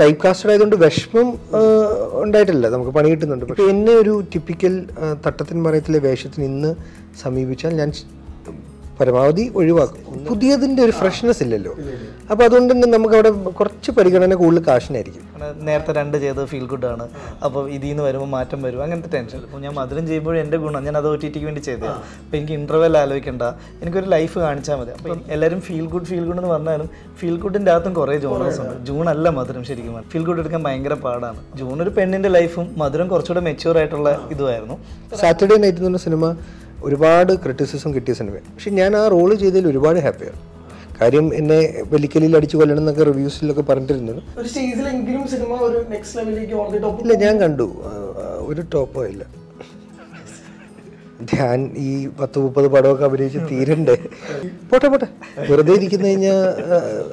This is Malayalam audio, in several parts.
ടൈപ്പ് കാസ്റ്റഡ് ആയതുകൊണ്ട് വിഷമം ഉണ്ടായിട്ടില്ല. നമുക്ക് പണി കിട്ടുന്നുണ്ട്. പക്ഷെ എന്നെ ഒരു ടിപ്പിക്കൽ തട്ടത്തിൻ മറയത്തിലെ വേഷത്തിന് ഇന്ന് സമീപിച്ചാൽ ഞാൻ പരമാവധി ഒഴിവാക്കും. പുതിയതിന്റെ ഒരു ഫ്രഷ്നെസ് ഇല്ലല്ലോ. അപ്പൊ അതുകൊണ്ട് തന്നെ നമുക്ക് അവിടെ കുറച്ച് പരിഗണന കൂടുതൽ കാശിനായിരിക്കും. നേരത്തെ രണ്ട് ചെയ്തത് ഫീൽ ഗുഡ് ആണ്. അപ്പോൾ ഇതിൽ നിന്ന് വരുമ്പോൾ മാറ്റം വരും. അങ്ങനത്തെ ടെൻഷൻ അപ്പോൾ ഞാൻ മധുരം ചെയ്യുമ്പോൾ എന്റെ ഗുണം. ഞാൻ അത് ഒ ടി ടിക്ക് വേണ്ടി ചെയ്തത്. അപ്പോൾ എനിക്ക് ഇന്റർവെൽ ആലോചിക്കണ്ട. എനിക്കൊരു ലൈഫ് കാണിച്ചാൽ മതി. അപ്പോൾ എല്ലാവരും ഫീൽ ഗുഡ് ഫീൽ ഗുഡ് എന്ന് പറഞ്ഞാലും ഫീൽ ഗുഡിന്റെ അകത്തും കുറേ ജോണേഴ്സ് ഉണ്ട്. ജൂൺ അല്ല മധുരം ശരിക്കും ഫീൽ ഗുഡ് എടുക്കാൻ ഭയങ്കര പാടാണ്. ജൂൺ ഒരു പെണ്ണിന്റെ ലൈഫും മധുരം കുറച്ചുകൂടെ മെച്ചൂർ ആയിട്ടുള്ള ഇതുമായിരുന്നു. സാറ്റർഡേ നൈറ്റ് എന്ന് പറഞ്ഞ സിനിമ ഒരുപാട് ക്രിറ്റിസിസം കിട്ടിയ സിനിമയാണ് പക്ഷെ ഞാൻ ആ റോൾ ചെയ്തതിൽ ഒരുപാട് ഹാപ്പിയാണ് കാര്യം എന്നെ വെല്ലിക്കലിൽ അടിച്ചു കൊല്ലണം എന്നൊക്കെ റിവ്യൂസിലൊക്കെ പറഞ്ഞിരുന്നത് ഇല്ല ഞാൻ കണ്ടു. ഒരു ടോപ്പോ ഇല്ല. ഞാൻ ഈ പത്ത് മുപ്പത് പടമൊക്കെ അഭിനയിച്ച് തീരണ്ടേ. പോട്ടെ പോട്ടെ. വെറുതെ ഇരിക്കുന്ന കഴിഞ്ഞാൽ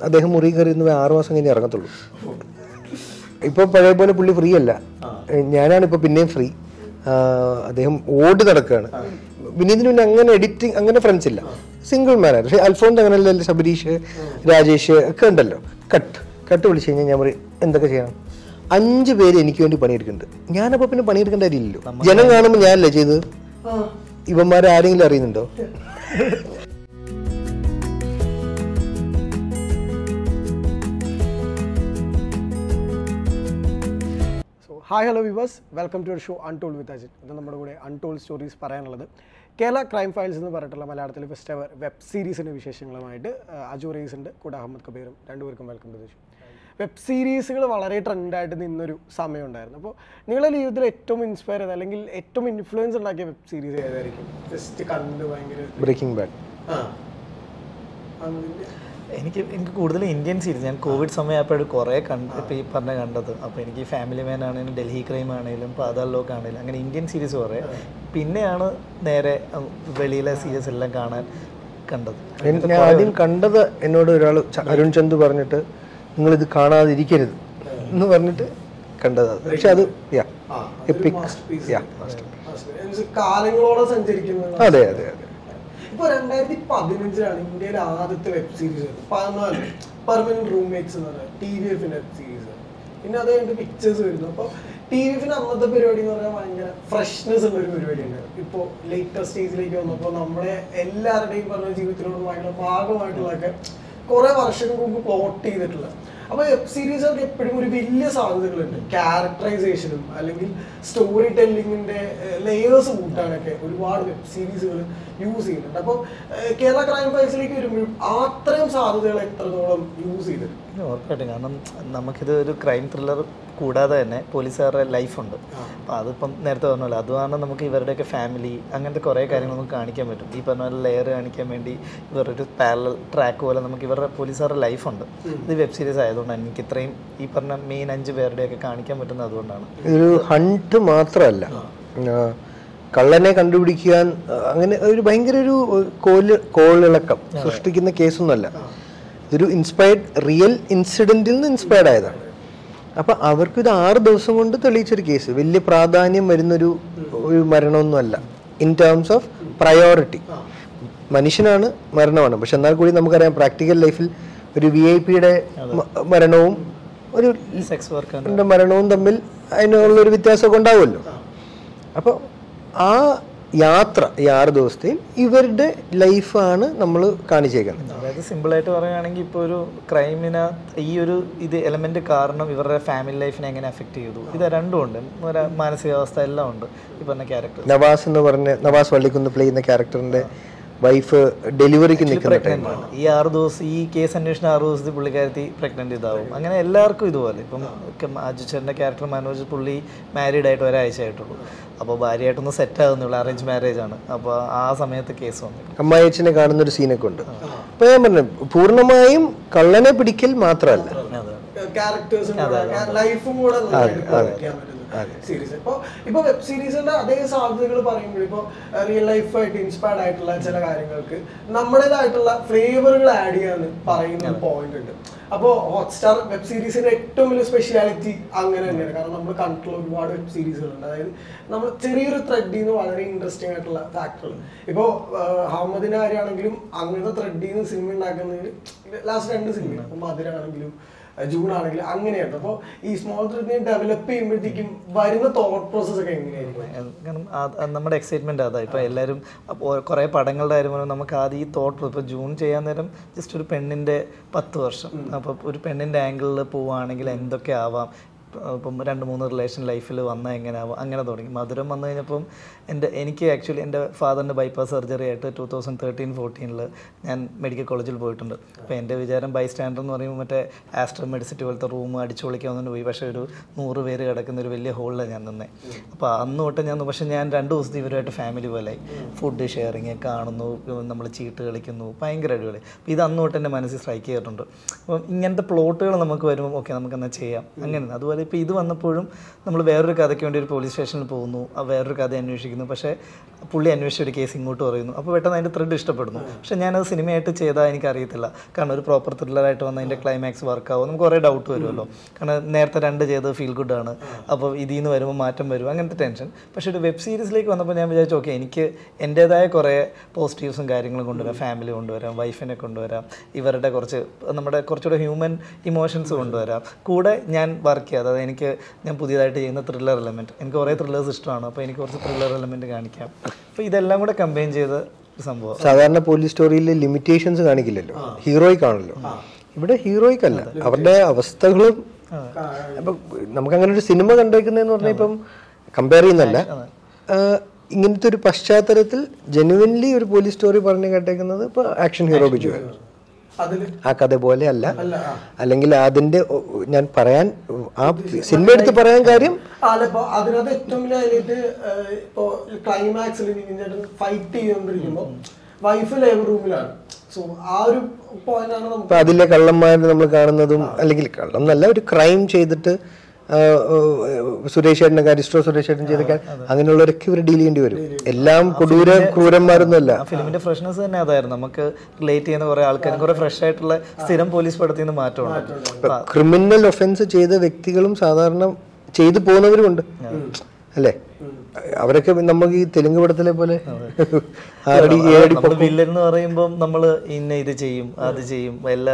അദ്ദേഹം മുറി കയറി ഇന്ന് ആറു മാസം കഴിഞ്ഞ് ഇറങ്ങത്തുള്ളൂ. ഇപ്പൊ പഴയ പോലെ പുള്ളി ഫ്രീ അല്ല. ഞാനാണ് ഇപ്പൊ പിന്നെയും ഫ്രീ അദ്ദേഹം ഓടി നടക്കുകയാണ് വിനീതിന് പിന്നെ അങ്ങനെ എഡിറ്റിംഗ് അങ്ങനെ ഫ്രണ്ട്സ് ഇല്ല. സിംഗിൾ മാനാണ് പക്ഷേ അൽഫോൺസ് അങ്ങനെയല്ല ശബരീഷ് രാജേഷ് ഒക്കെ ഉണ്ടല്ലോ. കട്ട് കട്ട് വിളിച്ചു കഴിഞ്ഞാൽ ഞാൻ പറയും എന്തൊക്കെ ചെയ്യണം? അഞ്ച് പേര് എനിക്ക് വേണ്ടി പണിയെടുക്കുന്നുണ്ട്. ഞാനപ്പോൾ പിന്നെ പണിയെടുക്കേണ്ട കാര്യമില്ലല്ലോ. ജനം കാണുമ്പോൾ ഞാനല്ലേ ചെയ്തത്? ഇവന്മാരെ ആരെങ്കിലും അറിയുന്നുണ്ടോ? So hi hello viewers welcome to show untold with Ajith ഇത് നമ്മുടെ കൂടെ അൺടോൾ സ്റ്റോറീസ് പറയാനുള്ളത്. കേരള ക്രൈം ഫയൽസ് എന്ന് പറഞ്ഞിട്ടുള്ള മലയാളത്തിലെ ഫസ്റ്റ് അവർ വെബ് സീരീസിന്റെ വിശേഷങ്ങളുമായിട്ട് അജു റേസ് ഉണ്ട് കൂടെ അഹമ്മദ് കബീറും രണ്ടുപേർക്കും welcome to the show web സീരീസുകൾ വളരെ ട്രെൻഡായിട്ട് നിന്നൊരു സമയം ഉണ്ടായിരുന്നു അപ്പോൾ നിങ്ങളുടെ ജീവിതത്തിൽ ഏറ്റവും ഇൻസ്പയർ ചെയ്ത അല്ലെങ്കിൽ ഏറ്റവും ഇൻഫ്ലുവൻസ് ഉണ്ടാക്കിയ വെബ് സീരീസ് ഏതായിരിക്കും? ജസ്റ്റ് കണ്ട് ഭയങ്കര ബ്രേക്കിംഗ് ബാഡ് ആ. എനിക്ക് എനിക്ക് കൂടുതൽ ഇന്ത്യൻ സീരീസ് ഞാൻ കോവിഡ് സമയമായപ്പോഴും കുറേ കണ്ട് ഇപ്പോൾ ഈ പറഞ്ഞ കണ്ടത്. അപ്പോൾ എനിക്ക് ഫാമിലി മാൻ ആണെങ്കിലും ഡൽഹി ക്രൈം ആണെങ്കിലും പാതാൾ ലോക്ക് ആണെങ്കിലും അങ്ങനെ ഇന്ത്യൻ സീരീസ് കുറേ. പിന്നെയാണ് നേരെ വെളിയിലെ സീരീസ് എല്ലാം കാണാൻ കണ്ടത്. ഞാൻ ആദ്യം കണ്ടത് എന്നോട് ഒരാൾ അരുൺ ചന്ദ് പറഞ്ഞിട്ട് നിങ്ങൾ ഇത് കാണാതിരിക്കരുത് എന്ന് പറഞ്ഞിട്ട് കണ്ടത്. പക്ഷെ അത് യാ എപ്പിക് യാ അതെ അതെ അതെ. ഇപ്പൊ രണ്ടായിരത്തി പതിനഞ്ചിലാണ് ഇന്ത്യയിലെ ആദ്യത്തെ വെബ് സീരീസ് പതിനാല് പെർമനന്റ് റൂംമേറ്റ്സ് എന്ന് പറയുന്നത് ടി വി എഫിന്റെ വെബ് സീരീസ് പിന്നെ അത് കഴിഞ്ഞിട്ട് പിക്ചേഴ്സ് വരുന്നു. അപ്പൊ ടി വി എഫിന് അന്നത്തെ പരിപാടി എന്ന് പറഞ്ഞാൽ ഭയങ്കര ഫ്രഷ്നെസ് ഉള്ള ഒരു പരിപാടി ഉണ്ടായിരുന്നു. ഇപ്പോ ലേറ്റസ്റ്റ് സ്റ്റേജിലേക്ക് വന്നപ്പോൾ നമ്മുടെ എല്ലാവരുടെയും പറഞ്ഞ ജീവിതത്തിലോട് ഭയങ്കര ഭാഗമായിട്ടുള്ളതൊക്കെ കുറെ വർഷങ്ങൾക്ക് മുമ്പ് പ്ലോട്ട് ചെയ്തിട്ടുള്ള. അപ്പൊ വെബ് സീരീസുകൾക്ക് എപ്പോഴും ഒരു വലിയ സാധ്യതകളുണ്ട്. ക്യാരക്ടറൈസേഷനും അല്ലെങ്കിൽ സ്റ്റോറി ടെല്ലിങ്ങിന്റെ ലെയേഴ്സ് കൂട്ടാനൊക്കെ ഒരുപാട് വെബ് സീരീസുകൾ യൂസ് ചെയ്യുന്നുണ്ട്. അപ്പോൾ കേരള ക്രൈം ഫയൽസിലേക്ക് വരുമ്പോഴും അത്രയും സാധ്യതകൾ എത്രത്തോളം യൂസ് ചെയ്തിട്ടുണ്ട്? ഉറപ്പായിട്ടും. കാരണം നമുക്കിത് ഒരു ക്രൈം ത്രില്ലർ കൂടാതെ തന്നെ പോലീസുകാരുടെ ലൈഫുണ്ട് അപ്പോൾ അതിപ്പം നേരത്തെ പറഞ്ഞല്ലോ അതുമാണ് നമുക്ക് ഇവരുടെയൊക്കെ ഫാമിലി അങ്ങനത്തെ കുറേ കാര്യങ്ങൾ നമുക്ക് കാണിക്കാൻ പറ്റും. ഈ പറഞ്ഞ പോലെ ലെയർ കാണിക്കാൻ വേണ്ടി ഇവരൊരു പാരലൽ ട്രാക്ക് പോലെ നമുക്ക് ഇവരുടെ പോലീസുകാരുടെ ലൈഫുണ്ട് ഇത് വെബ് സീരീസ് ആയതുകൊണ്ട് എനിക്ക് ഇത്രയും ഈ പറഞ്ഞ മെയിൻ അഞ്ച് പേരുടെയൊക്കെ കാണിക്കാൻ പറ്റുന്നത് അതുകൊണ്ടാണ്. ഇതൊരു ഹണ്ട് മാത്രമല്ല. കള്ളനെ കണ്ടുപിടിക്കാൻ അങ്ങനെ ഒരു ഭയങ്കര ഒരു കോൽ കോളിളക്കം സൃഷ്ടിക്കുന്ന കേസൊന്നുമല്ല. ഇതൊരു ഇൻസ്പയർഡ് റിയൽ ഇൻസിഡന്റിൽ നിന്ന് ഇൻസ്പയർഡ് ആയതാണ്. അപ്പൊ അവർക്ക് ഇത് ആറ് ദിവസം കൊണ്ട് തെളിയിച്ചൊരു കേസ്. വലിയ പ്രാധാന്യം വരുന്നൊരു ഒരു മരണമൊന്നുമല്ല. ഇൻ ടേംസ് ഓഫ് പ്രയോറിറ്റി മനുഷ്യനാണ് മരണമാണ്. പക്ഷെ എന്നാൽ കൂടി നമുക്കറിയാം പ്രാക്ടിക്കൽ ലൈഫിൽ ഒരു വി ഐ പിയുടെ മരണവും ഒരു സെക്സ് വർക്കറിന്റെ മരണവും തമ്മിൽ അതിനുള്ളൊരു വ്യത്യാസമൊക്കെ ഉണ്ടാവുമല്ലോ. അപ്പോൾ ആ യാത്ര ഈ ആറ് ദിവസത്തെയും ഇവരുടെ ലൈഫാണ് നമ്മൾ കാണിച്ചേക്കുന്നത്. അതായത് സിമ്പിളായിട്ട് പറയുകയാണെങ്കിൽ ഇപ്പോൾ ഒരു ക്രൈമിന് ഈ ഒരു ഇത് എലമെന്റ് കാരണം ഇവരുടെ ഫാമിലി ലൈഫിനെ എങ്ങനെ അഫക്റ്റ് ചെയ്തു. ഇത് രണ്ടും ഉണ്ട്. മാനസികാവസ്ഥ എല്ലാം ഉണ്ട്. ഈ പറഞ്ഞ ക്യാരക്ടർ നവാസ് എന്ന് പറഞ്ഞ നവാസ് വള്ളിക്കുന്ന് പ്ലേ ചെയ്യുന്ന ക്യാരക്ടറിന്റെ വൈഫ് ഡെലിവറിക്ക് നിൽക്കുന്ന ടൈം ഈ ആറ് ദിവസം ഈ കേസ് അന്വേഷണം ആറ് ദിവസത്തിൽ പുള്ളിക്കാരത്തി പ്രഗ്നന്റ് ഇതാവും. അങ്ങനെ എല്ലാവർക്കും ഇതുപോലെ. ഇപ്പം അജുച്ചേന്റെ ക്യാരക്ടർ മനോജ് പുള്ളി മാരീഡ് ആയിട്ട് ഒരാഴ്ച ആയിട്ടുള്ളൂ. അപ്പോൾ ഭാര്യയായിട്ടൊന്ന് സെറ്റ് ആകുന്നുള്ളൂ അറേഞ്ച് മാരേജ് ആണ്. അപ്പോൾ ആ സമയത്ത് കേസ് വന്നു. അമ്മായച്ചനെ കാണുന്ന ഒരു സീനൊക്കെ ഉണ്ട് അപ്പൊ ഞാൻ പറഞ്ഞു പൂർണമായും കള്ളനെ പിടിക്കൽ മാത്രമല്ല. ക്യാരക്ടേഴ്സും ലൈഫും കൂടെ സീരീസ്. ഇപ്പൊ ഇപ്പൊ വെബ് സീരീസിന്റെ അതേ സാധ്യതകൾ പറയുമ്പോൾ ഇപ്പൊ റിയൽ ലൈഫായിട്ട് ഇൻസ്പയർഡ് ആയിട്ടുള്ള ചില കാര്യങ്ങൾക്ക് നമ്മുടേതായിട്ടുള്ള ഫ്ലേവറുകൾ ആഡ് ചെയ്യാന്ന് പറയുന്ന പോയിന്റ് ഉണ്ട്. അപ്പോൾ ഹോട്ട്സ്റ്റാർ വെബ് സീരീസിന്റെ ഏറ്റവും വലിയ സ്പെഷ്യാലിറ്റി അങ്ങനെ തന്നെയാണ്. കാരണം നമ്മൾ കണ്ടിട്ടുള്ള ഒരുപാട് വെബ് സീരീസുകളുണ്ട് അതായത് നമ്മൾ ചെറിയൊരു ത്രെഡിൽ നിന്ന് വളരെ ഇൻട്രസ്റ്റിംഗ് ആയിട്ടുള്ള ഫാക്ടറുകൾ ഇപ്പോൾ അഹമ്മദിന്റെ കാര്യമാണെങ്കിലും അങ്ങനത്തെ ത്രെഡിൽ നിന്ന് സിനിമ ഉണ്ടാക്കുന്നതിൽ ലാസ്റ്റ് രണ്ട് സിനിമയാണ് മധുരാണെങ്കിലും ജൂൺ ആണെങ്കിൽ അങ്ങനെയാണ് അപ്പോൾ ഈ സ്മോൾ ത്രെഡിനെ ഡെവലപ്പ് ചെയ്യുമ്പോഴത്തേക്കും വരുന്ന തോട്ട് പ്രോസസ് ഒക്കെ എങ്ങനെയായിരിക്കും? നമ്മുടെ എക്സൈറ്റ്മെന്റ് അതാ. ഇപ്പൊ എല്ലാവരും കുറെ പടങ്ങളുടെ കാര്യം നമുക്ക് ആദ്യം ഈ തോട്ട് ഇപ്പൊ ജൂൺ ചെയ്യാൻ നേരം ജസ്റ്റ് ഒരു പെണ്ണിന്റെ പത്ത് വർഷം. അപ്പൊ ഒരു പെണ്ണിന്റെ ആംഗിളിൽ പോവുകയാണെങ്കിൽ എന്തൊക്കെ ആവാം? ഇപ്പം- രണ്ട് മൂന്ന് റിലേഷൻ ലൈഫിൽ വന്നാൽ എങ്ങനെ ആവും അങ്ങനെ തുടങ്ങി. മധുരം വന്നു കഴിഞ്ഞപ്പം എന്റെ എനിക്ക് ആക്ച്വലി എന്റെ ഫാദറിന്റെ ബൈപ്പാസ് സർജറി ആയിട്ട് ടൂ തൗസൻഡ് തേർട്ടീൻ ഫോർട്ടീനിൽ ഞാൻ മെഡിക്കൽ കോളേജിൽ പോയിട്ടുണ്ട്. അപ്പോൾ എന്റെ വിചാരം ബൈ സ്റ്റാൻഡർ എന്ന് പറയുമ്പോൾ മറ്റേ ആസ്ട്രോ മെഡിസിറ്റി പോലത്തെ റൂം അടിച്ചു പൊളിക്കാമെന്നു പോയി. പക്ഷേ ഒരു നൂറ് പേര് കിടക്കുന്ന ഒരു വലിയ ഹോളിലാണ് ഞാൻ നിന്നേ. അപ്പോൾ അന്ന് തൊട്ട് ഞാൻ പക്ഷേ ഞാൻ രണ്ട് ദിവസത്തെ ഇവരുമായിട്ട് ഫാമിലി പോലെ ഫുഡ് ഷെയറിങ് കാണുന്നു നമ്മൾ ചീട്ട് കളിക്കുന്നു ഭയങ്കര അടിപൊളി. അപ്പോൾ ഇത് അന്ന് തൊട്ട് എന്റെ മനസ്സിൽ സ്ട്രൈക്ക് ചെയ്തിട്ടുണ്ട്. അപ്പം ഇങ്ങനത്തെ പ്ലോട്ടുകൾ നമുക്ക് വരുമ്പോൾ ഓക്കെ നമുക്ക് എന്നാൽ ചെയ്യാം. അങ്ങനെ അതുപോലെ ഇപ്പോൾ ഇത് വന്നപ്പോഴും നമ്മൾ വേറൊരു കഥയ്ക്ക് വേണ്ടി ഒരു പോലീസ് സ്റ്റേഷനിൽ പോകുന്നു വേറൊരു കഥ അന്വേഷിക്കുന്നു. പക്ഷേ പുള്ളി അന്വേഷിച്ച ഒരു കേസ് ഇങ്ങോട്ട് പറയുന്നു. അപ്പോൾ പെട്ടെന്ന് അതിന്റെ ത്രെഡ് ഇഷ്ടപ്പെടുന്നു. പക്ഷേ ഞാനത് സിനിമയായിട്ട് ചെയ്താൽ എനിക്കറിയത്തില്ല. കാരണം ഒരു പ്രോപ്പർ ത്രില്ലറായിട്ട് വന്ന അതിന്റെ ക്ലൈമാക്സ് വർക്കാവും നമുക്ക് കുറേ ഡൗട്ട് വരുമല്ലോ. കാരണം നേരത്തെ രണ്ട് ചെയ്തത് ഫീൽ ഗുഡ് ആണ്. അപ്പോൾ ഇതിൽ നിന്ന് വരുമ്പോൾ മാറ്റം വരും. അങ്ങനത്തെ ടെൻഷൻ പക്ഷേ ഒരു വെബ് സീരീസിലേക്ക് വന്നപ്പോൾ ഞാൻ വിചാരിച്ചു ഓക്കെ എനിക്ക് എന്റേതായ കുറേ പോസിറ്റീവ്സും കാര്യങ്ങളും കൊണ്ടുവരാം. ഫാമിലി കൊണ്ടുവരാം വൈഫിനെ കൊണ്ടുവരാം ഇവരുടെ കുറച്ച് നമ്മുടെ കുറച്ചുകൂടെ ഹ്യൂമൻ ഇമോഷൻസ് കൊണ്ടുവരാം. കൂടെ ഞാൻ വർക്ക് ചെയ്യാം. അതായത് എനിക്ക് ഞാൻ പുതിയതായിട്ട് ചെയ്യുന്ന ത്രില്ലർ എലമെന്റ് എനിക്ക് കുറേ ത്രില്ലേഴ്സ് ഇഷ്ടമാണ്. അപ്പോൾ എനിക്ക് കുറച്ച് ത്രില്ലർ എലമെന്റ് കാണിക്കാം. അപ്പോൾ ഇതെല്ലാം കൂടെ കമ്പൈൻ ചെയ്ത സംഭവം. സാധാരണ പോലീസ് സ്റ്റോറിയിൽ ലിമിറ്റേഷൻസ് കാണിക്കില്ലല്ലോ. ഹീറോയിക് ആണല്ലോ. ഇവിടെ ഹീറോയിക് അല്ല. അവരുടെ അവസ്ഥകളും അപ്പൊ നമുക്ക് അങ്ങനെ ഒരു സിനിമ കണ്ടേക്കുന്നതെന്ന് പറഞ്ഞാൽ ഇപ്പം കമ്പയർ ചെയ്യുന്നല്ല ഇങ്ങനത്തെ ഒരു പശ്ചാത്തലത്തിൽ ജെനുവൻലി ഒരു പോലീസ് സ്റ്റോറി പറഞ്ഞു കേട്ടേക്കുന്നത് ഇപ്പൊ ആക്ഷൻ ഹീറോ ബിജു അതിൽ ആ കഥ പോലെ അല്ല അല്ല അല്ലെങ്കിൽ അതിന്റെ ഞാൻ പറയാൻ ആ സിനിമ എടുത്ത് പറയാൻ കാര്യം? അതിനകത്ത് ഏറ്റവും വലിയ ഹൈലൈറ്റ് ഇപ്പൊ ക്ലൈമാക്സിൽ ഫൈറ്റ് വൈഫ് ലേബർ റൂമിലാണ് സോ ആ ഒരു പോയിന്റാണ് അതിലെ കള്ളന്മാരെ നമ്മൾ കാണുന്നതും അല്ലെങ്കിൽ കള്ളം നല്ല ഒരു ക്രൈം ചെയ്തിട്ട് ആ, സുരേഷ് ചേട്ടനെ അരിസ്റ്റോ സുരേഷ് ചേട്ടൻ ചെയ്ത കാ- അങ്ങനെയുള്ളവരൊക്കെ ഇവർ ഡീൽ ചെയ്യേണ്ടി വരും. എല്ലാം കൊടൂര ക്രൂരന്മാരൊന്നുമല്ല. ഫിലിമിന്റെ ഫ്രഷ്നസ് തന്നെ അതായിരുന്നു. നമുക്ക് റിലേറ്റ് ചെയ്യുന്ന കുറെ ആൾക്കാർ കുറെ ഫ്രഷ് ആയിട്ടുള്ള സ്ഥിരം പോലീസ് പടത്തിൽ നിന്ന് മാറ്റമുണ്ട്. ക്രിമിനൽ ഒഫൻസ് ചെയ്ത വ്യക്തികളും സാധാരണ ചെയ്തു പോകുന്നവരുമുണ്ട്. അല്ലേ? അവരൊക്കെ നമുക്ക് ഈ തെലുങ്ക് പടത്തിലെ പോലെ വില്ലെന്ന് ഏഴടി നമ്മൾ വില്ലൻ എന്ന് പറയുമ്പോൾ നമ്മൾ ഇന്ന ഇത് ചെയ്യും അത് ചെയ്യും എല്ലാ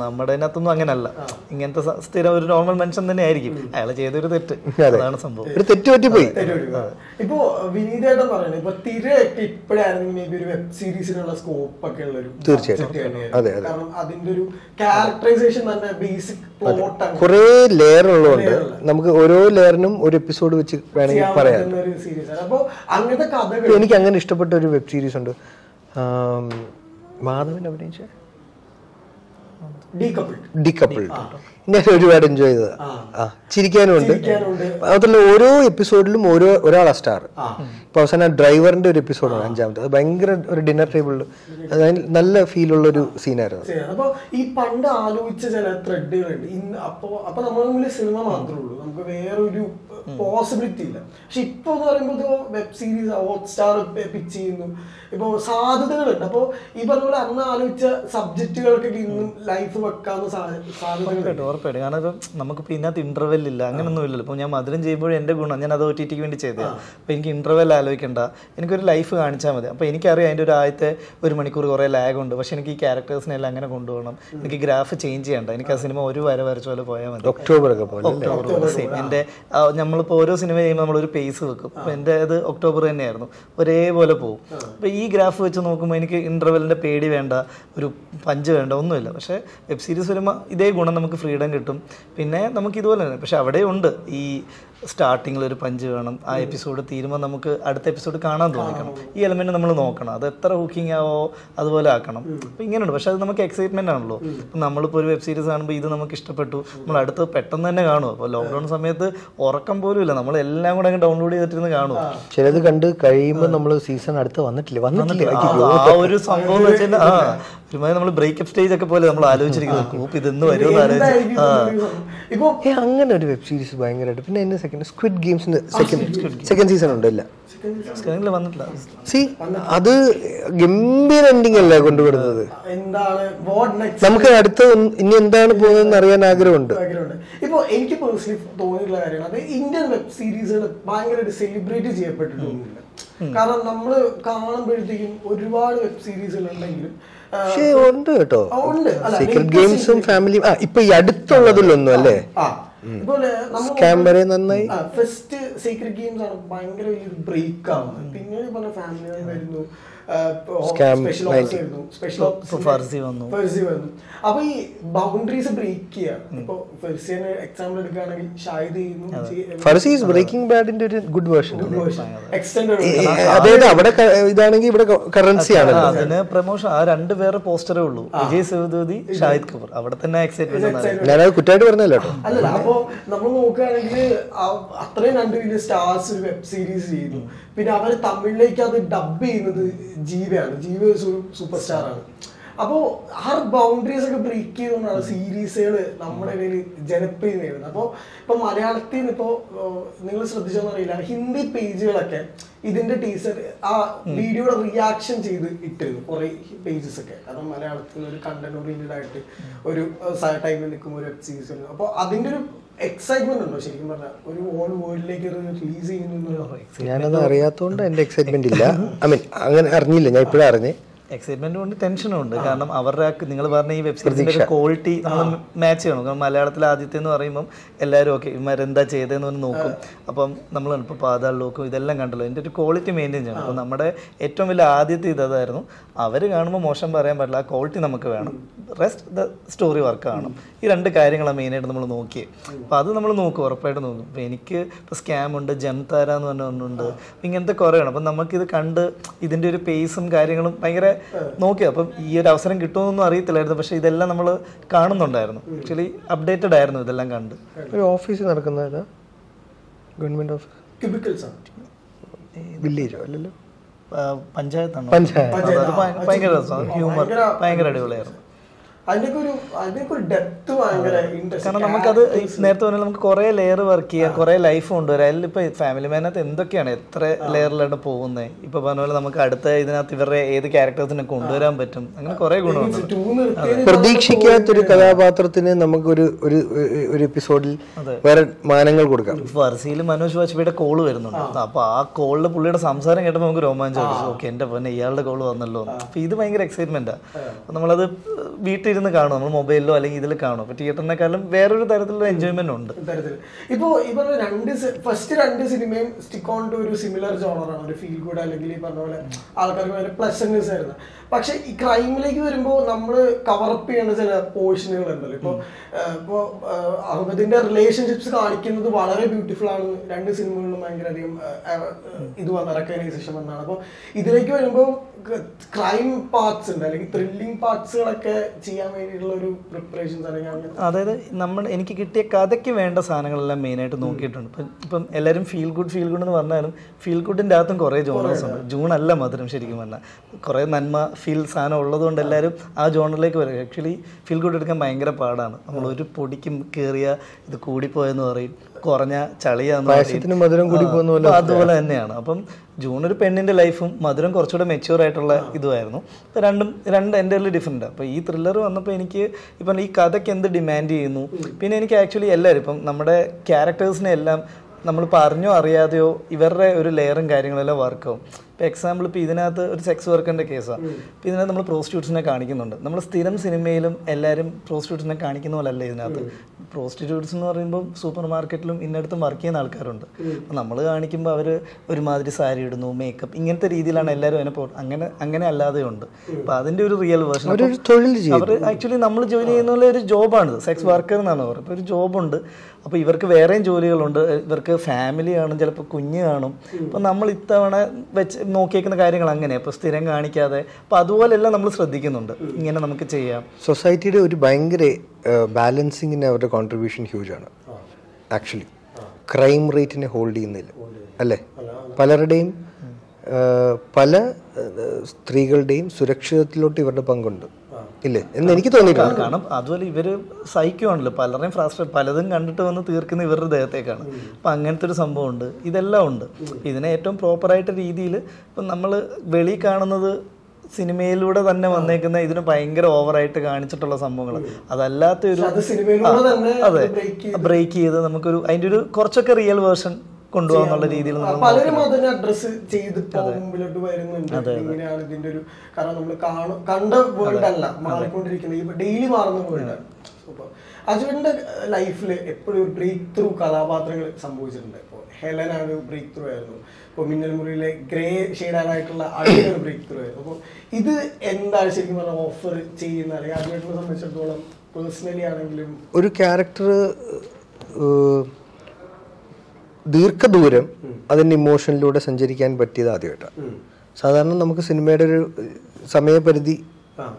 നമ്മുടെ അതിനകത്തൊന്നും അങ്ങനല്ല. ഇങ്ങനത്തെ സ്ഥിരം ഒരു നോർമൽ മനുഷ്യൻ തന്നെ ആയിരിക്കും. അയാൾ ചെയ്തൊരു തെറ്റ്. അതാണ് സംഭവം. ഒരു തെറ്റ് പറ്റിപ്പോയി. ഇപ്പോ വിനീതേട്ടൻ പറയുന്നത് ഇപ്പൊ തിരയൊക്കെ ഇപ്പോഴായിരുന്നു മേ ബി ഒരു വെബ് സീരീസിനുള്ള സ്കോപ്പ് ഒക്കെ ഉള്ള ഒരു തീർച്ചയായിട്ടും. കാരണം അതിന്റെ ഒരു ക്യാരക്ടറൈസേഷൻ തന്നെ ബേസിക് പ്ലോട്ട് കുറേ ലെയർ ഉള്ളതുകൊണ്ട് നമുക്ക് ഓരോ ലെയറിനും ഒരു എപ്പിസോഡ് വെച്ച് വേണമെങ്കിൽ പറയാം. സീരീസ് ആണ്. അപ്പോൾ അങ്ങനത്തെ കഥകൾ എനിക്ക് അങ്ങനെ ഇഷ്ടപ്പെട്ട ഒരു വെബ് സീരീസ് ഉണ്ട്. മാധവൻ അഭിനയിച്ച ഡീകപ്പിൾഡ്. ഞാൻ ഒരുപാട് എൻജോയ് ചെയ്തത്. ആ. ചിരിക്കാനും ഉണ്ട്. ചിരിക്കാനുണ്ട്. അതുപോലെ ഓരോ എപ്പിസോഡിലും ഓരോ ഒരാളാ സ്റ്റാർ ഇപ്പൊ അവസാനം ഡ്രൈവറിന്റെ ഒരു എപ്പിസോഡാണ് അഞ്ചാമത്തെ. അത് ഭയങ്കര ഒരു ഡിന്നർ ടേബിളിൽ നല്ല ഉള്ള ഒരു സീനായിരുന്നു അപ്പൊ ഈ പണ്ട് ആലോചിച്ച ചില ത്രെഡുകളുണ്ട് ഉണ്ട് അപ്പൊ അപ്പൊ നമ്മളെ സിനിമ മാത്രമേ ഉള്ളൂ. നമുക്ക് വേറൊരു പോസിബിലിറ്റി ഇല്ല. പക്ഷെ ഇപ്പൊ എന്ന് പറയുമ്പോൾ വെബ് സീരീസ് ഹോട്ട്സ്റ്റാർ പിച്ച് ചെയ്യുന്നു. ഇപ്പൊ സാധ്യതകളുണ്ട്. അപ്പൊ ഈ പറഞ്ഞ പോലെ അന്ന് ആലോചിച്ച സബ്ജക്റ്റുകൾക്കൊക്കെ ഇന്നും ലൈഫ് വെക്കാവുന്ന സാധ്യതകളുണ്ട്. ഉറപ്പായിട്ടും ഉറപ്പായിട്ടും. കാരണം ഇപ്പം നമുക്കിപ്പോൾ ഇതിനകത്ത് ഇന്റർവെൽ ഇല്ല. അങ്ങനൊന്നും ഇല്ലല്ലോ. ഇപ്പോൾ ഞാൻ മധുരം ചെയ്യുമ്പോൾ എന്റെ ഗുണം. ഞാൻ അത് ഒ ടി ടിക്ക് വേണ്ടി ചെയ്തത്. അപ്പോൾ എനിക്ക് ഇന്റർവെൽ ആലോചിക്കണ്ട. എനിക്കൊരു ലൈഫ് കാണിച്ചാൽ മതി. അപ്പോൾ എനിക്കറിയാം അതിന്റെ ഒരു ആദ്യത്തെ ഒരു മണിക്കൂർ കുറേ ലാഗ് ഉണ്ട്. പക്ഷേ എനിക്ക് ഈ ക്യാരക്ടേഴ്സിനെ എല്ലാം അങ്ങനെ കൊണ്ടുപോകണം. എനിക്ക് ഗ്രാഫ് ചേഞ്ച് ചെയ്യണ്ട. എനിക്ക് ആ സിനിമ ഒരു വര വരച്ച പോലെ പോയാൽ മതി. ഒക്ടോബർ ഒക്കെ പോലെ ഒക്ടോബർ സെയിം എന്റെ നമ്മളിപ്പോൾ ഓരോ സിനിമ ചെയ്യുമ്പോൾ നമ്മളൊരു പേസ് വെക്കും. അപ്പോൾ എന്റെ അത് ഒക്ടോബർ തന്നെയായിരുന്നു. ഒരേപോലെ പോകും. അപ്പോൾ ഈ ഗ്രാഫ് വെച്ച് നോക്കുമ്പോൾ എനിക്ക് ഇന്റർവെല്ലിന്റെ പേടി വേണ്ട ഒരു പഞ്ച് വേണ്ട ഒന്നുമില്ല. പക്ഷേ വെബ് സീരീസ് വരുമ്പോൾ ഇതേ ഗുണം നമുക്ക് ഫ്രീഡം കിട്ടും. പിന്നെ നമുക്ക് ഇതുപോലെ തന്നെ. പക്ഷേ അവിടെയുണ്ട് ഈ സ്റ്റാർട്ടിങ്ങിൽ ഒരു പഞ്ച് വേണം. ആ എപ്പിസോഡ് തീരുമ്പോൾ നമുക്ക് അടുത്ത എപ്പിസോഡ് കാണാൻ തോന്നിക്കണം. ഈ എലമെന്റ് നമ്മൾ നോക്കണം. അത് എത്ര ഹുക്കിംഗ് ആവോ അതുപോലെ ആക്കണം. അപ്പം ഇങ്ങനെയുണ്ട്. പക്ഷെ അത് നമുക്ക് എക്സൈറ്റ്മെന്റ് ആണല്ലോ. ഇപ്പം നമ്മളിപ്പോൾ ഒരു വെബ് സീരീസ് കാണുമ്പോൾ ഇത് നമുക്ക് ഇഷ്ടപ്പെട്ടു. നമ്മൾ അടുത്ത് പെട്ടെന്ന് തന്നെ കാണും. അപ്പോൾ ലോക്ക്ഡൗൺ സമയത്ത് ഉറക്കം പോലും ഇല്ല. നമ്മൾ എല്ലാം കൂടെ അങ്ങ് ഡൗൺലോഡ് ചെയ്തിട്ടിരുന്ന് കാണും. ചിലത് കണ്ട് കഴിയുമ്പോൾ നമ്മൾ സീസൺ അടുത്ത് വന്നിട്ടില്ല. വന്നിട്ടില്ല. ആ ഒരു സംഭവം എന്ന് വെച്ചാൽ ആ. ഒരുമാതിരി നമ്മൾ ബ്രേക്കപ്പ് സ്റ്റേജ് ഒക്കെ പോലെ നമ്മൾ ആലോചിച്ചിരിക്കുന്നത് കൂപ്പ് ഇതെന്ന് വരുമെന്ന് ആലോചിച്ച്. അങ്ങനെ ഒരു വെബ് സീരീസ് ഭയങ്കരമായിട്ട് പിന്നെ എന്നെ സെക്കൻഡ്. സ്ക്വിഡ് ഗെയിംസിന് സെക്കൻഡ് സെക്കൻഡ് സീസൺ ഉണ്ട് ഇല്ല. സി അത് ഗംഭീര എൻഡിങ് അല്ലേ നെക്സ്റ്റ് നമുക്ക് അടുത്ത ഇനി എന്താണ് പോകുന്നതെന്ന് അറിയാൻ ആഗ്രഹമുണ്ട്. ആഗ്രഹമുണ്ട്. ഇപ്പൊ എനിക്ക് പേഴ്സണലി തോന്നിയിട്ടുള്ള കാര്യമാണ് ഇന്ത്യൻ വെബ് സീരീസുകൾ ഭയങ്കരമായിട്ട് സെലിബ്രേറ്റ് ചെയ്യപ്പെട്ടിട്ടുണ്ട് കാരണം നമ്മൾ കാണുമ്പോഴത്തേക്കും ഒരുപാട് വെബ് സീരീസുകൾ ഉണ്ടെങ്കിലും പക്ഷേ ഉണ്ട് കേട്ടോ. ഉണ്ട്. സീക്രട്ട് ഗെയിംസും ഫാമിലി ആ ഇപ്പൊ ഈ അടുത്തുള്ളതിലൊന്നും അല്ലേ? നന്നായി. ഫസ്റ്റ് സീക്രട്ട് ഗെയിംസ് ആണ് ഭയങ്കര വലിയൊരു ബ്രേക്ക് ആവുന്നത്. പിന്നീട് പറഞ്ഞ ഫാമിലി വരുന്നു. സ്പെഷ്യൽ 90. ഓപ്സ് വരുന്നു സ്പെഷ്യൽ ഫർസി വന്നു. ഫർസി വന്നു. അപ്പൊ ഈ ബൗണ്ടറീസ് ബ്രേക്ക് ചെയ്യാം. ഇപ്പൊ ഫർസിനെ എക്സാമ്പിൾ എടുക്കുകയാണെങ്കിൽ ഷാഹിദ് ചെയ്യുന്നു ഫർസി ഈസ് ബ്രേക്കിംഗ് ബാഡിന്റെ ഒരു ഗുഡ് വേർഷൻ അതായത് അവിടെ ഇതാണെങ്കിൽ ഇവിടെ കറൻസി ആണ് അതിന് പ്രൊമോഷൻ ആ രണ്ട് പേരെ പോസ്റ്ററേ ഉള്ളൂ. വിജയ് സേതുപതി ഷാഹിദ് കപൂർ. അവിടെ തന്നെ എക്സൈറ്റ്മെന്റ് ഞാനത് കുറ്റമായിട്ട് പറഞ്ഞല്ലോ അപ്പൊ നമ്മൾ നോക്കുകയാണെങ്കിൽ അത്രയും രണ്ട് വലിയ സ്റ്റാർസ് ഒരു വെബ് സീരീസ് ചെയ്തു പിന്നെ അവർ തമിഴിലേക്ക് അത് ഡബ് ചെയ്യുന്നത് ജീവയാണ്. ജീവ ഒരു സൂപ്പർ സ്റ്റാർ ആണ്. അപ്പോ ആ ബൗണ്ടറീസ് ഒക്കെ ബ്രേക്ക് ചെയ്തുകൊണ്ടാണ് സീരീസുകൾ നമ്മുടെ ഇടയിൽ ജനപ്രിയം നേടുന്നത് അപ്പോൾ ഇപ്പൊ മലയാളത്തിൽ നിന്ന് ഇപ്പോ നിങ്ങൾ ശ്രദ്ധിച്ചോന്ന് അറിയില്ല ഹിന്ദി പേജുകളൊക്കെ ഇതിന്റെ ടീച്ചർ ആ വീഡിയോയുടെ റിയാക്ഷൻ ചെയ്ത് ഇട്ടിരുന്നു. കുറെ പേജസ് ഒക്കെ. കാരണം മലയാളത്തിൽ ഒരു കണ്ടന്റ് ഓറിയന്റഡ് ആയിട്ട് ഒരു ടൈമിൽ നിൽക്കുമ്പോൾ ഒരു വെബ് സീരീസ് അപ്പോൾ അതിന്റെ ഒരു ഞാനത് അറിയാത്തതുകൊണ്ട് എന്റെ എക്സൈറ്റ്മെന്റ് ഇല്ല. ഐ മീൻ അങ്ങനെ അറിഞ്ഞില്ല ഞാൻ ഇപ്പോഴും അറിഞ്ഞേ. എക്സൈറ്റ്മെന്റും ഉണ്ട് ടെൻഷനും ഉണ്ട്. കാരണം അവരുടെ നിങ്ങൾ പറഞ്ഞ ഈ വെബ്സൈറ്റിന്റെ സീരീസിന്റെ ക്വാളിറ്റി നമ്മൾ മാച്ച് ചെയ്യണം. കാരണം മലയാളത്തിൽ ആദ്യത്തെ എന്ന് പറയുമ്പോൾ എല്ലാവരും ഓക്കെ ഇവരെന്താ ചെയ്തതെന്ന് പറഞ്ഞ് നോക്കും. അപ്പം നമ്മൾ ഇപ്പോൾ പാതാൾ നോക്കും ഇതെല്ലാം കണ്ടല്ലോ. ഇതിന്റെ ഒരു ക്വാളിറ്റി മെയിന്റെയിൻ ചെയ്യണം. അപ്പം നമ്മുടെ ഏറ്റവും വലിയ ആദ്യത്തെ ഇതായിരുന്നു അവർ കാണുമ്പോൾ മോശം പറയാൻ പറ്റില്ല. ആ ക്വാളിറ്റി നമുക്ക് വേണം. റെസ്റ്റ് ദ സ്റ്റോറി വർക്ക് കാണും ഈ രണ്ട് കാര്യങ്ങളാണ് മെയിനായിട്ട് നമ്മൾ നോക്കിയത് അപ്പോൾ അത് നമ്മൾ നോക്കും ഉറപ്പായിട്ട് നോക്കും. അപ്പോൾ എനിക്ക് ഇപ്പോൾ സ്കാം ഉണ്ട് ജംതാര എന്ന് പറഞ്ഞ ഒന്നുണ്ട് ഇങ്ങനത്തെ കുറേ ആണ്. അപ്പം നമുക്കിത് കണ്ട് ഇതിന്റെ ഒരു പേസും കാര്യങ്ങളും ഭയങ്കര നോക്കി അപ്പം ഈ ഒരു അവസരം കിട്ടുമെന്നൊന്നും അറിയത്തില്ലായിരുന്നു. പക്ഷേ ഇതെല്ലാം നമ്മൾ കാണുന്നുണ്ടായിരുന്നു. ആക്ച്വലി അപ്ഡേറ്റഡ് ആയിരുന്നു ഇതെല്ലാം കണ്ട്. ഒരു ഓഫീസിൽ നടക്കുന്ന ഇതാ ഗവൺമെന്റ് ഓഫീസ്. വില്ലേജോ അല്ലല്ലോ? പഞ്ചായത്താണ്. പഞ്ചായത്ത്. അത് ഭയ- ഭയങ്കര രസമാണ്. ഹ്യൂമർ ഭയങ്കര അടിപൊളിയായിരുന്നു. അതിനൊക്കെ ഒരു അതിനൊക്കെ ഒരു ഡെപ്ത് ഭയങ്കര കാരണം ഇൻട്രസ്റ്റ് നമുക്കത് നേരത്തെ പറഞ്ഞാൽ നമുക്ക് കുറേ ലെയർ വർക്ക് ചെയ്യാം കുറേ ലൈഫ് കൊണ്ടുവരാം അതിൽ ഇപ്പോൾ ഫാമിലി മാനകത്ത് എന്തൊക്കെയാണ് എത്ര ലെയറിലാണ് പോകുന്നത് ഇപ്പൊ പറഞ്ഞ പോലെ നമുക്ക് അടുത്ത ഇതിനകത്ത് ഇവരുടെ ഏത് ക്യാരക്ടേഴ്സിനെ കൊണ്ടുവരാൻ പറ്റും? അങ്ങനെ കുറേ ഗുണമുണ്ട് പ്രതീക്ഷിക്കാത്തൊരു കഥാപാത്രത്തിന് നമുക്കൊരു ഒരു ഒരു- എപ്പിസോഡിൽ വേറെ മാനങ്ങൾ കൊടുക്കാം. ഫർസിയിൽ മനോജ് വാജ്പേയിയുടെ കോൾ വരുന്നുണ്ട്. അപ്പൊ ആ കോളിൽ പുള്ളിയുടെ സംസാരം കേട്ടപ്പോൾ നമുക്ക് രോമാഞ്ചം ഓക്കെ എന്റെ പൊന്നെ ഇയാളുടെ കോൾ വന്നല്ലോ എന്ന്. അപ്പൊ ഇത് ഭയങ്കര എക്സൈറ്റ്മെന്റാ നമ്മളത് നമ്മളത് വീട്ടിലിരുന്ന് കാണും. നമ്മൾ മൊബൈലിലോ അല്ലെങ്കിൽ ഇതിൽ കാണും. അപ്പൊ തിയേറ്ററിനെക്കാളും വേറൊരു തരത്തിലുള്ള എൻജോയ്മെന്റ് ഉണ്ട്. തരത്തിൽ. ഇപ്പോ ഈ പറഞ്ഞ രണ്ട് ഫസ്റ്റ് രണ്ട് സിനിമയും സ്റ്റിക്ക് ഓൺ ടു ഒരു സിമിലർ ജോണറാണ് ഒരു ഫീൽ ഗുഡ് അല്ലെങ്കിൽ ഈ പറഞ്ഞ പോലെ ആൾക്കാർക്ക് പ്ലസ് ആയിരുന്നു. പക്ഷെ ഈ ക്രൈമിലേക്ക് വരുമ്പോൾ നമ്മൾ കവറപ്പ് ചെയ്യേണ്ട ചില പോർഷനുകൾ ഉണ്ടല്ലോ ഇപ്പൊ ഇപ്പോ അഹമ്മദിന്റെ റിലേഷൻഷിപ്സ് കാണിക്കുന്നത് വളരെ ബ്യൂട്ടിഫുൾ ആണ്. രണ്ട് സിനിമകളിലും ഭയങ്കര അധികം ഇത് വന്ന റെക്കഗ്നൈസേഷൻ വന്നാണ് അപ്പോൾ ഇതിലേക്ക് വരുമ്പോൾ ക്രൈം പാർട്സ് ഉണ്ട്. അല്ലെങ്കിൽ ത്രില്ലിംഗ് പാർട്സുകളൊക്കെ ചെയ്യാൻ വേണ്ടിയിട്ടുള്ള ഒരു പ്രിപ്പറേഷൻസ് അല്ലെങ്കിൽ അതായത് നമ്മൾ എനിക്ക് കിട്ടിയ കഥയ്ക്ക് വേണ്ട സാധനങ്ങളെല്ലാം മെയിനായിട്ട് നോക്കിയിട്ടുണ്ട്. ഇപ്പം ഇപ്പം എല്ലാവരും ഫീൽ ഗുഡ് ഫീൽ ഗുഡ് എന്ന് പറഞ്ഞാലും ഫീൽ ഗുഡിന്റെ അകത്തും കുറേ ജോണേഴ്സ് ഉണ്ട്. ജൂൺ അല്ല മധുരം ശരിക്കും പറഞ്ഞാൽ. കുറേ നന്മ ഫീൽ സാധനം ഉള്ളതുകൊണ്ട് എല്ലാവരും ആ ജോണറിലേക്ക് വരും ആക്ച്വലി ഫീൽ ഗുഡ് എടുക്കാൻ ഭയങ്കര പാടാണ്. നമ്മൾ ഒരു പൊടിക്കും കയറിയ ഇത് കൂടിപ്പോയെന്ന് പറയും. കുറഞ്ഞ ചളിയാന്ന് മധുരം കൂടി പോകുന്ന പോലെ അതുപോലെ തന്നെയാണ്. അപ്പം ജൂൺ ഒരു പെണ്ണിന്റെ ലൈഫും മധുരം കുറച്ചുകൂടെ മെച്യൂർ ആയിട്ടുള്ള ഇതുമായിരുന്നു. രണ്ടും രണ്ട് എന്റെ ഡിഫറെന്റ് അപ്പോൾ ഈ ത്രില്ലർ വന്നപ്പോൾ എനിക്ക് ഇപ്പം ഈ കഥയ്ക്ക് എന്ത് ഡിമാൻഡ് ചെയ്യുന്നു? പിന്നെ എനിക്ക് ആക്ച്വലി എല്ലാവരും ഇപ്പം നമ്മുടെ ക്യാരക്ടേഴ്സിനെ എല്ലാം നമ്മൾ പറഞ്ഞോ അറിയാതെയോ ഇവരുടെ ഒരു ലെയറും കാര്യങ്ങളെല്ലാം വർക്കാവും ഇപ്പോൾ എക്സാമ്പിൾ ഇപ്പോൾ ഇതിനകത്ത് ഒരു സെക്സ് വർക്കിന്റെ കേസാണ് ഇപ്പോൾ ഇതിനകത്ത് നമ്മൾ പ്രോസ്റ്റിറ്റ്യൂട്ട്സിനെ കാണിക്കുന്നുണ്ട്. നമ്മൾ സ്ഥിരം സിനിമയിലും എല്ലാവരും പ്രോസ്റ്റിറ്റ്യൂട്ട്സിനെ കാണിക്കുന്ന പോലല്ല ഇതിനകത്ത്. പ്രോസ്റ്റിറ്റ്യൂട്ട്സ് എന്ന് പറയുമ്പോൾ സൂപ്പർ മാർക്കറ്റിലും ഇന്നടത്തും വർക്ക് ചെയ്യുന്ന ആൾക്കാരുണ്ട്. അപ്പോൾ നമ്മൾ കാണിക്കുമ്പോൾ അവർ ഒരുമാതിരി സാരി ഇടുന്നു മേക്കപ്പ് ഇങ്ങനത്തെ രീതിയിലാണ് എല്ലാവരും അതിനെ പോ അങ്ങനെ അങ്ങനെ അല്ലാതെ ഉണ്ട് അപ്പോൾ അതിന്റെ ഒരു റിയൽ വേർഷൻ അവർ ആക്ച്വലി നമ്മൾ ജോലി ചെയ്യുന്ന പോലെ ഒരു ജോബാണ് സെക്സ് വർക്കർ എന്നാണ് പറയുന്നത്. അപ്പോൾ ഒരു ജോബുണ്ട് അപ്പോൾ ഇവർക്ക് വേറെയും ജോലികളുണ്ട്. ഇവർക്ക് ഫാമിലി കാണും ചിലപ്പോൾ കുഞ്ഞ് കാണും. അപ്പോൾ നമ്മൾ ഇത്തവണ വെച്ച് നോക്കിയേക്കുന്ന കാര്യങ്ങൾ അങ്ങനെ. അപ്പോൾ സ്ഥിരം കാണിക്കാതെ. അപ്പോൾ അതുപോലെല്ലാം നമ്മൾ ശ്രദ്ധിക്കുന്നുണ്ട്. ഇങ്ങനെ നമുക്ക് ചെയ്യാം. സൊസൈറ്റിയുടെ ഒരു ഭയങ്കര ബാലൻസിങ്ങിന് അവരുടെ കോൺട്രിബ്യൂഷൻ ഹ്യൂജ് ആണ്. ആക്ച്വലി ക്രൈം റേറ്റിനെ ഹോൾഡ് ചെയ്യുന്നില്ല. അല്ലേ? പലരുടെയും പല സ്ത്രീകളുടെയും സുരക്ഷിതത്തിലോട്ട് ഇവരുടെ പങ്കുണ്ട്. ഇല്ലേ? എന്ന് എനിക്ക് തോന്നിയിട്ടുണ്ട്. കാരണം അതുപോലെ ഇവർ സഹിക്കുവാണല്ലോ. പലരുടെയും ഫ്രസ്ട്രേറ്റ് പലതും കണ്ടിട്ട് വന്ന് തീർക്കുന്ന ഇവരുടെ ദേഹത്തേക്കാണ്. അപ്പം അങ്ങനത്തെ ഒരു സംഭവം ഉണ്ട്. ഇതെല്ലാം ഉണ്ട്. ഇതിനെ ഏറ്റവും പ്രോപ്പറായിട്ട് രീതിയിൽ ഇപ്പം നമ്മൾ വെളി കാണുന്നത് സിനിമയിലൂടെ തന്നെ വന്നേക്കുന്ന ഇതിന് ഭയങ്കര ഓവറായിട്ട് കാണിച്ചിട്ടുള്ള സംഭവങ്ങൾ അതല്ലാത്ത ഒരു അത് തന്നെ അതെ. ബ്രേക്ക് ബ്രേക്ക് ചെയ്ത് നമുക്കൊരു അതിന്റെ ഒരു കുറച്ചൊക്കെ റിയൽ വേർഷൻ കൊണ്ടുപോകാന്നുള്ള രീതിയിൽ പലരും അതിനെ അഡ്രസ് ചെയ്ത് മുമ്പിലോട്ട് വരുന്നുണ്ട്. ഇങ്ങനെയാണ് ഇതിന്റെ ഒരു കാരണം നമ്മൾ കാണും കണ്ട വേൾഡ് അല്ല മാറിക്കൊണ്ടിരിക്കുന്നത്. ഇപ്പൊ ഡെയിലി മാറുന്ന വേൾഡാണ് സൂപ്പർ. അജുവിന്റെ ലൈഫിൽ എപ്പോഴും ഒരു ബ്രേക്ക് ത്രൂ കഥാപാത്രങ്ങൾ സംഭവിച്ചിട്ടുണ്ട്. ഇപ്പോൾ ഹെലനാണ് ഒരു ബ്രേക്ക് ത്രൂ ആയിരുന്നു. ഇപ്പോൾ മിന്നൽ മുറിയിലെ ഗ്രേ ഷെയ്ഡാനായിട്ടുള്ള അടിയ ഒരു ബ്രേക്ക് ത്രൂ ആയിരുന്നു. അപ്പോൾ ഇത് എന്താണ് ശരിക്കും പറഞ്ഞാൽ ഓഫർ ചെയ്യുന്ന അല്ലെങ്കിൽ അജുവിനെ സംബന്ധിച്ചിടത്തോളം പേഴ്സണലി ആണെങ്കിലും ഒരു ക്യാരക്ടർ ദീർഘദൂരം അതിന്റെ ഇമോഷനിലൂടെ സഞ്ചരിക്കാൻ പറ്റിയത് ആദ്യമായിട്ടാണ് സാധാരണ നമുക്ക് സിനിമയുടെ ഒരു സമയപരിധി.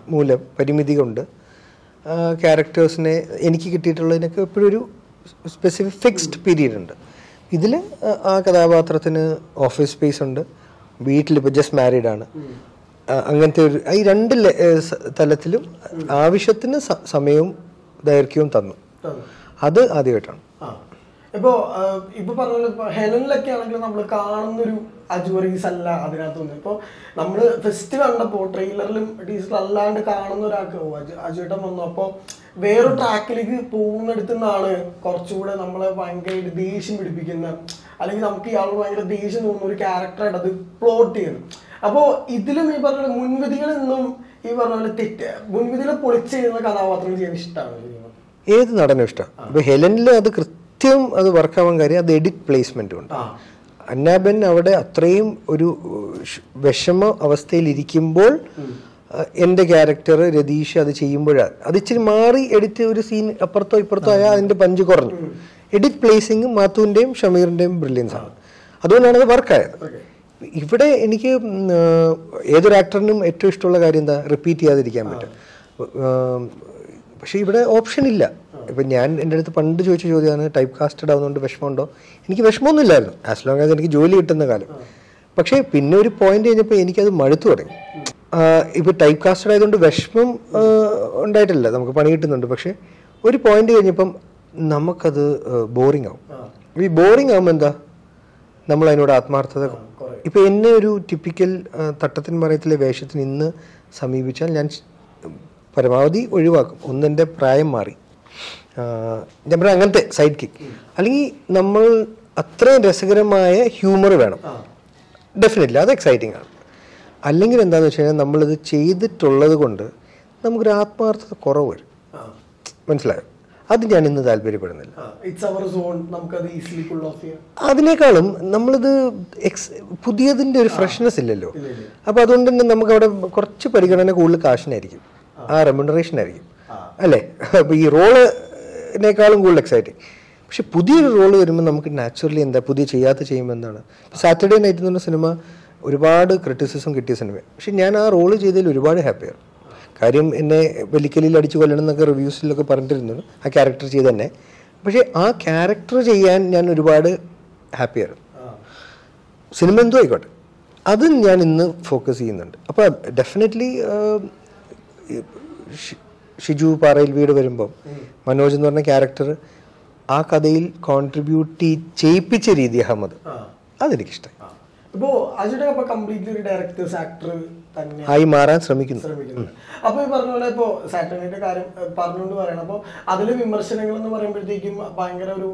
മൂലം പരിമിതി കൊണ്ട് ക്യാരക്ടേഴ്സിനെ എനിക്ക് കിട്ടിയിട്ടുള്ളതിനൊക്കെ എപ്പോഴും ഒരു സ്പെസിഫിക് ഫിക്സ്ഡ് പീരീഡ് ഉണ്ട്. ഇതിൽ ആ കഥാപാത്രത്തിന് ഓഫീസ് സ്പേസ് ഉണ്ട്. വീട്ടിലിപ്പോൾ ജസ്റ്റ് മാരീഡ് ആണ്. അങ്ങനത്തെ ഒരു ഈ രണ്ട് തലത്തിലും ആവശ്യത്തിന് സമയവും ദൈർഘ്യവും തന്നു. അത് ആദ്യമായിട്ടാണ്. ഇപ്പോ ഇപ്പൊ പറഞ്ഞ പോലെ ഹെലനിലൊക്കെ ആണെങ്കിൽ നമ്മൾ കാണുന്നൊരു അജുവറീസ് അല്ല അതിനകത്തുനിന്ന് ഇപ്പൊ നമ്മൾ ഫസ്റ്റ് കണ്ടപ്പോ ട്രെയിലറിലും ടീസറിലും അല്ലാണ്ട് കാണുന്ന ഒരാൾക്ക് അജുവേട്ടൻ വന്നു. അപ്പൊ വേറൊരു ട്രാക്കിലേക്ക് പോകുന്നിടത്തുനിന്നാണ് കുറച്ചുകൂടെ നമ്മളെ ഭയങ്കരമായിട്ട് ദേഷ്യം പിടിപ്പിക്കുന്ന അല്ലെങ്കിൽ നമുക്ക് ഇയാളോട് ഭയങ്കര ദേഷ്യം തോന്നുന്ന ഒരു ക്യാരക്ടറായിട്ട് അത് പ്ലോട്ട് ചെയ്യുന്നു അപ്പോ ഇതിലും ഈ പറഞ്ഞ മുൻവിധികളിൽ നിന്നും ഈ പറഞ്ഞ പോലെ തെറ്റ് മുൻവിധികളെ പൊളിച്ചു ചെയ്യുന്ന കഥാപാത്രങ്ങൾ ചെയ്യാൻ ഇഷ്ടമാണ് ഏത് നടനും ഇഷ്ടം? ഇപ്പൊ ഹെലനിൽ അത് കൃത്യം അത് വർക്കാവാൻ കാര്യം അത് എഡിറ്റ് പ്ലേസ്മെന്റ് ഉണ്ട്. അന്നാബൻ അവിടെ അത്രയും ഒരു വിഷമ അവസ്ഥയിലിരിക്കുമ്പോൾ എന്റെ എന്റെ ക്യാരക്ടർ രതീഷ് അത് ചെയ്യുമ്പോഴാണ് അത് ഇച്ചിരി മാറി എഡിറ്റ് ഒരു സീൻ അപ്പുറത്തോ ഇപ്പുറത്തോ ആയാൽ അതിന്റെ പഞ്ച് കുറഞ്ഞു. എഡിറ്റ് പ്ലേസിങ് മാത്തുവിന്റെയും ഷമീറിന്റെയും ബ്രില്യൻസ് ആണ്. അതുകൊണ്ടാണ് അത് വർക്കായത് ഇവിടെ എനിക്ക് ഏതൊരു ആക്ടറിനും ഏറ്റവും ഇഷ്ടമുള്ള കാര്യം എന്താ? റിപ്പീറ്റ് ചെയ്യാതിരിക്കാൻ പറ്റും. പക്ഷേ ഇവിടെ ഓപ്ഷൻ ഇല്ല. ഇപ്പം ഞാൻ എന്റെ അടുത്ത് പണ്ട് ചോദിച്ച ചോദ്യമാണ് ടൈപ്പ് കാസ്റ്റഡ് ആവുന്നതുകൊണ്ട് വിഷമമുണ്ടോ? എനിക്ക് വിഷമമൊന്നുമില്ലായിരുന്നു. ആസ് ലോങ് ആസ് എനിക്ക് ജോലി കിട്ടുന്ന കാലം. പക്ഷേ പിന്നെ ഒരു പോയിന്റ് കഴിഞ്ഞപ്പോൾ എനിക്കത് മടുത്തു തുടങ്ങി. ഇപ്പോൾ ടൈപ്പ് കാസ്റ്റഡ് ആയതുകൊണ്ട് വിഷമം ഉണ്ടായിട്ടില്ല. നമുക്ക് പണി കിട്ടുന്നുണ്ട്. പക്ഷേ ഒരു പോയിന്റ് കഴിഞ്ഞപ്പം നമുക്കത് ബോറിംഗ് ആവും. ഈ ബോറിംഗ് ആകുമ്പോൾ എന്താ? നമ്മൾ അതിനോട് ആത്മാർത്ഥത ഇപ്പം എന്നെ ഒരു ടിപ്പിക്കൽ തട്ടത്തിൻ മറയത്തിലെ വേഷത്തിന് ഇന്ന് സമീപിച്ചാൽ ഞാൻ പരമാവധി ഒഴിവാക്കും. ഒന്നെന്റെ പ്രായം മാറി. ഞാൻ പറഞ്ഞ അങ്ങനത്തെ സൈഡ് കിക്ക് അല്ലെങ്കിൽ നമ്മൾ അത്രയും രസകരമായ ഹ്യൂമർ വേണം. ഡെഫിനറ്റ്ലി അത് എക്സൈറ്റിംഗ് ആണ്. അല്ലെങ്കിൽ എന്താണെന്ന് വെച്ച് കഴിഞ്ഞാൽ നമ്മളിത് ചെയ്തിട്ടുള്ളത് കൊണ്ട് നമുക്കൊരു ആത്മാർത്ഥത കുറവ് വരും. മനസ്സിലായോ? അത് ഞാൻ ഇന്ന് താല്പര്യപ്പെടുന്നില്ല. അതിനേക്കാളും നമ്മളിത് എക്സ് പുതിയതിന്റെ ഒരു ഫ്രഷ്നെസ് ഇല്ലല്ലോ. അപ്പോൾ അതുകൊണ്ട് തന്നെ നമുക്ക് അവിടെ കുറച്ച് പരിഗണന കൂടുതൽ കാശിനായിരിക്കും. ആ. റെമ്യൂണറേഷൻ ആയിരിക്കും. അല്ലേ? അപ്പം ഈ റോളിനേക്കാളും കൂടുതൽ എക്സൈറ്റിങ് പക്ഷെ പുതിയൊരു റോൾ വരുമ്പോൾ നമുക്ക് നാച്ചുറലി എന്താ പുതിയ ചെയ്യാത്ത ചെയ്യുമ്പോൾ എന്താണ്? സാറ്റർഡേ നൈറ്റ് എന്ന് പറഞ്ഞ സിനിമ ഒരുപാട് ക്രിറ്റിസിസം കിട്ടിയ സിനിമ പക്ഷെ ഞാൻ ആ റോൾ ചെയ്തതിൽ ഒരുപാട് ഹാപ്പിയാണ് കാര്യം എന്നെ വെല്ലിക്കലിൽ അടിച്ചു കൊല്ലണം എന്നൊക്കെ റിവ്യൂസിലൊക്കെ പറഞ്ഞിരുന്നു ആ ക്യാരക്ടർ ചെയ്ത് തന്നെ പക്ഷേ ആ ക്യാരക്ടർ ചെയ്യാൻ ഞാൻ ഒരുപാട് ഹാപ്പിയാണ് സിനിമ എന്തോ ആയിക്കോട്ടെ. അത് ഞാൻ ഇന്ന് ഫോക്കസ് ചെയ്യുന്നുണ്ട്. അപ്പോൾ ഡെഫിനറ്റ്ലി ഷിജു പാറയിൽ വീട് വരുമ്പം മനോജ് എന്ന് പറഞ്ഞ ക്യാരക്ടർ ആ കഥയിൽ കോൺട്രിബ്യൂട്ട് ചെയ്യിപ്പിച്ച രീതി അഹമ്മദ്. അതെനിക്കിഷ്ടമായി ഇപ്പോ അജുടെ അപ്പൊ കംപ്ലീറ്റ്ലി ഒരു ഡയറക്ടേഴ്സ് ആക്ടർ തന്നെ ആയി മാറാൻ ശ്രമിക്കുന്നു. അപ്പൊ ഈ പറഞ്ഞ പോലെ ഇപ്പോ സാറ്റർഡേന്റെ കാര്യം പറഞ്ഞുകൊണ്ട് പറയണം. അപ്പൊ അതിലെ വിമർശനങ്ങൾ എന്ന് പറയുമ്പോഴത്തേക്കും ഭയങ്കര ഒരു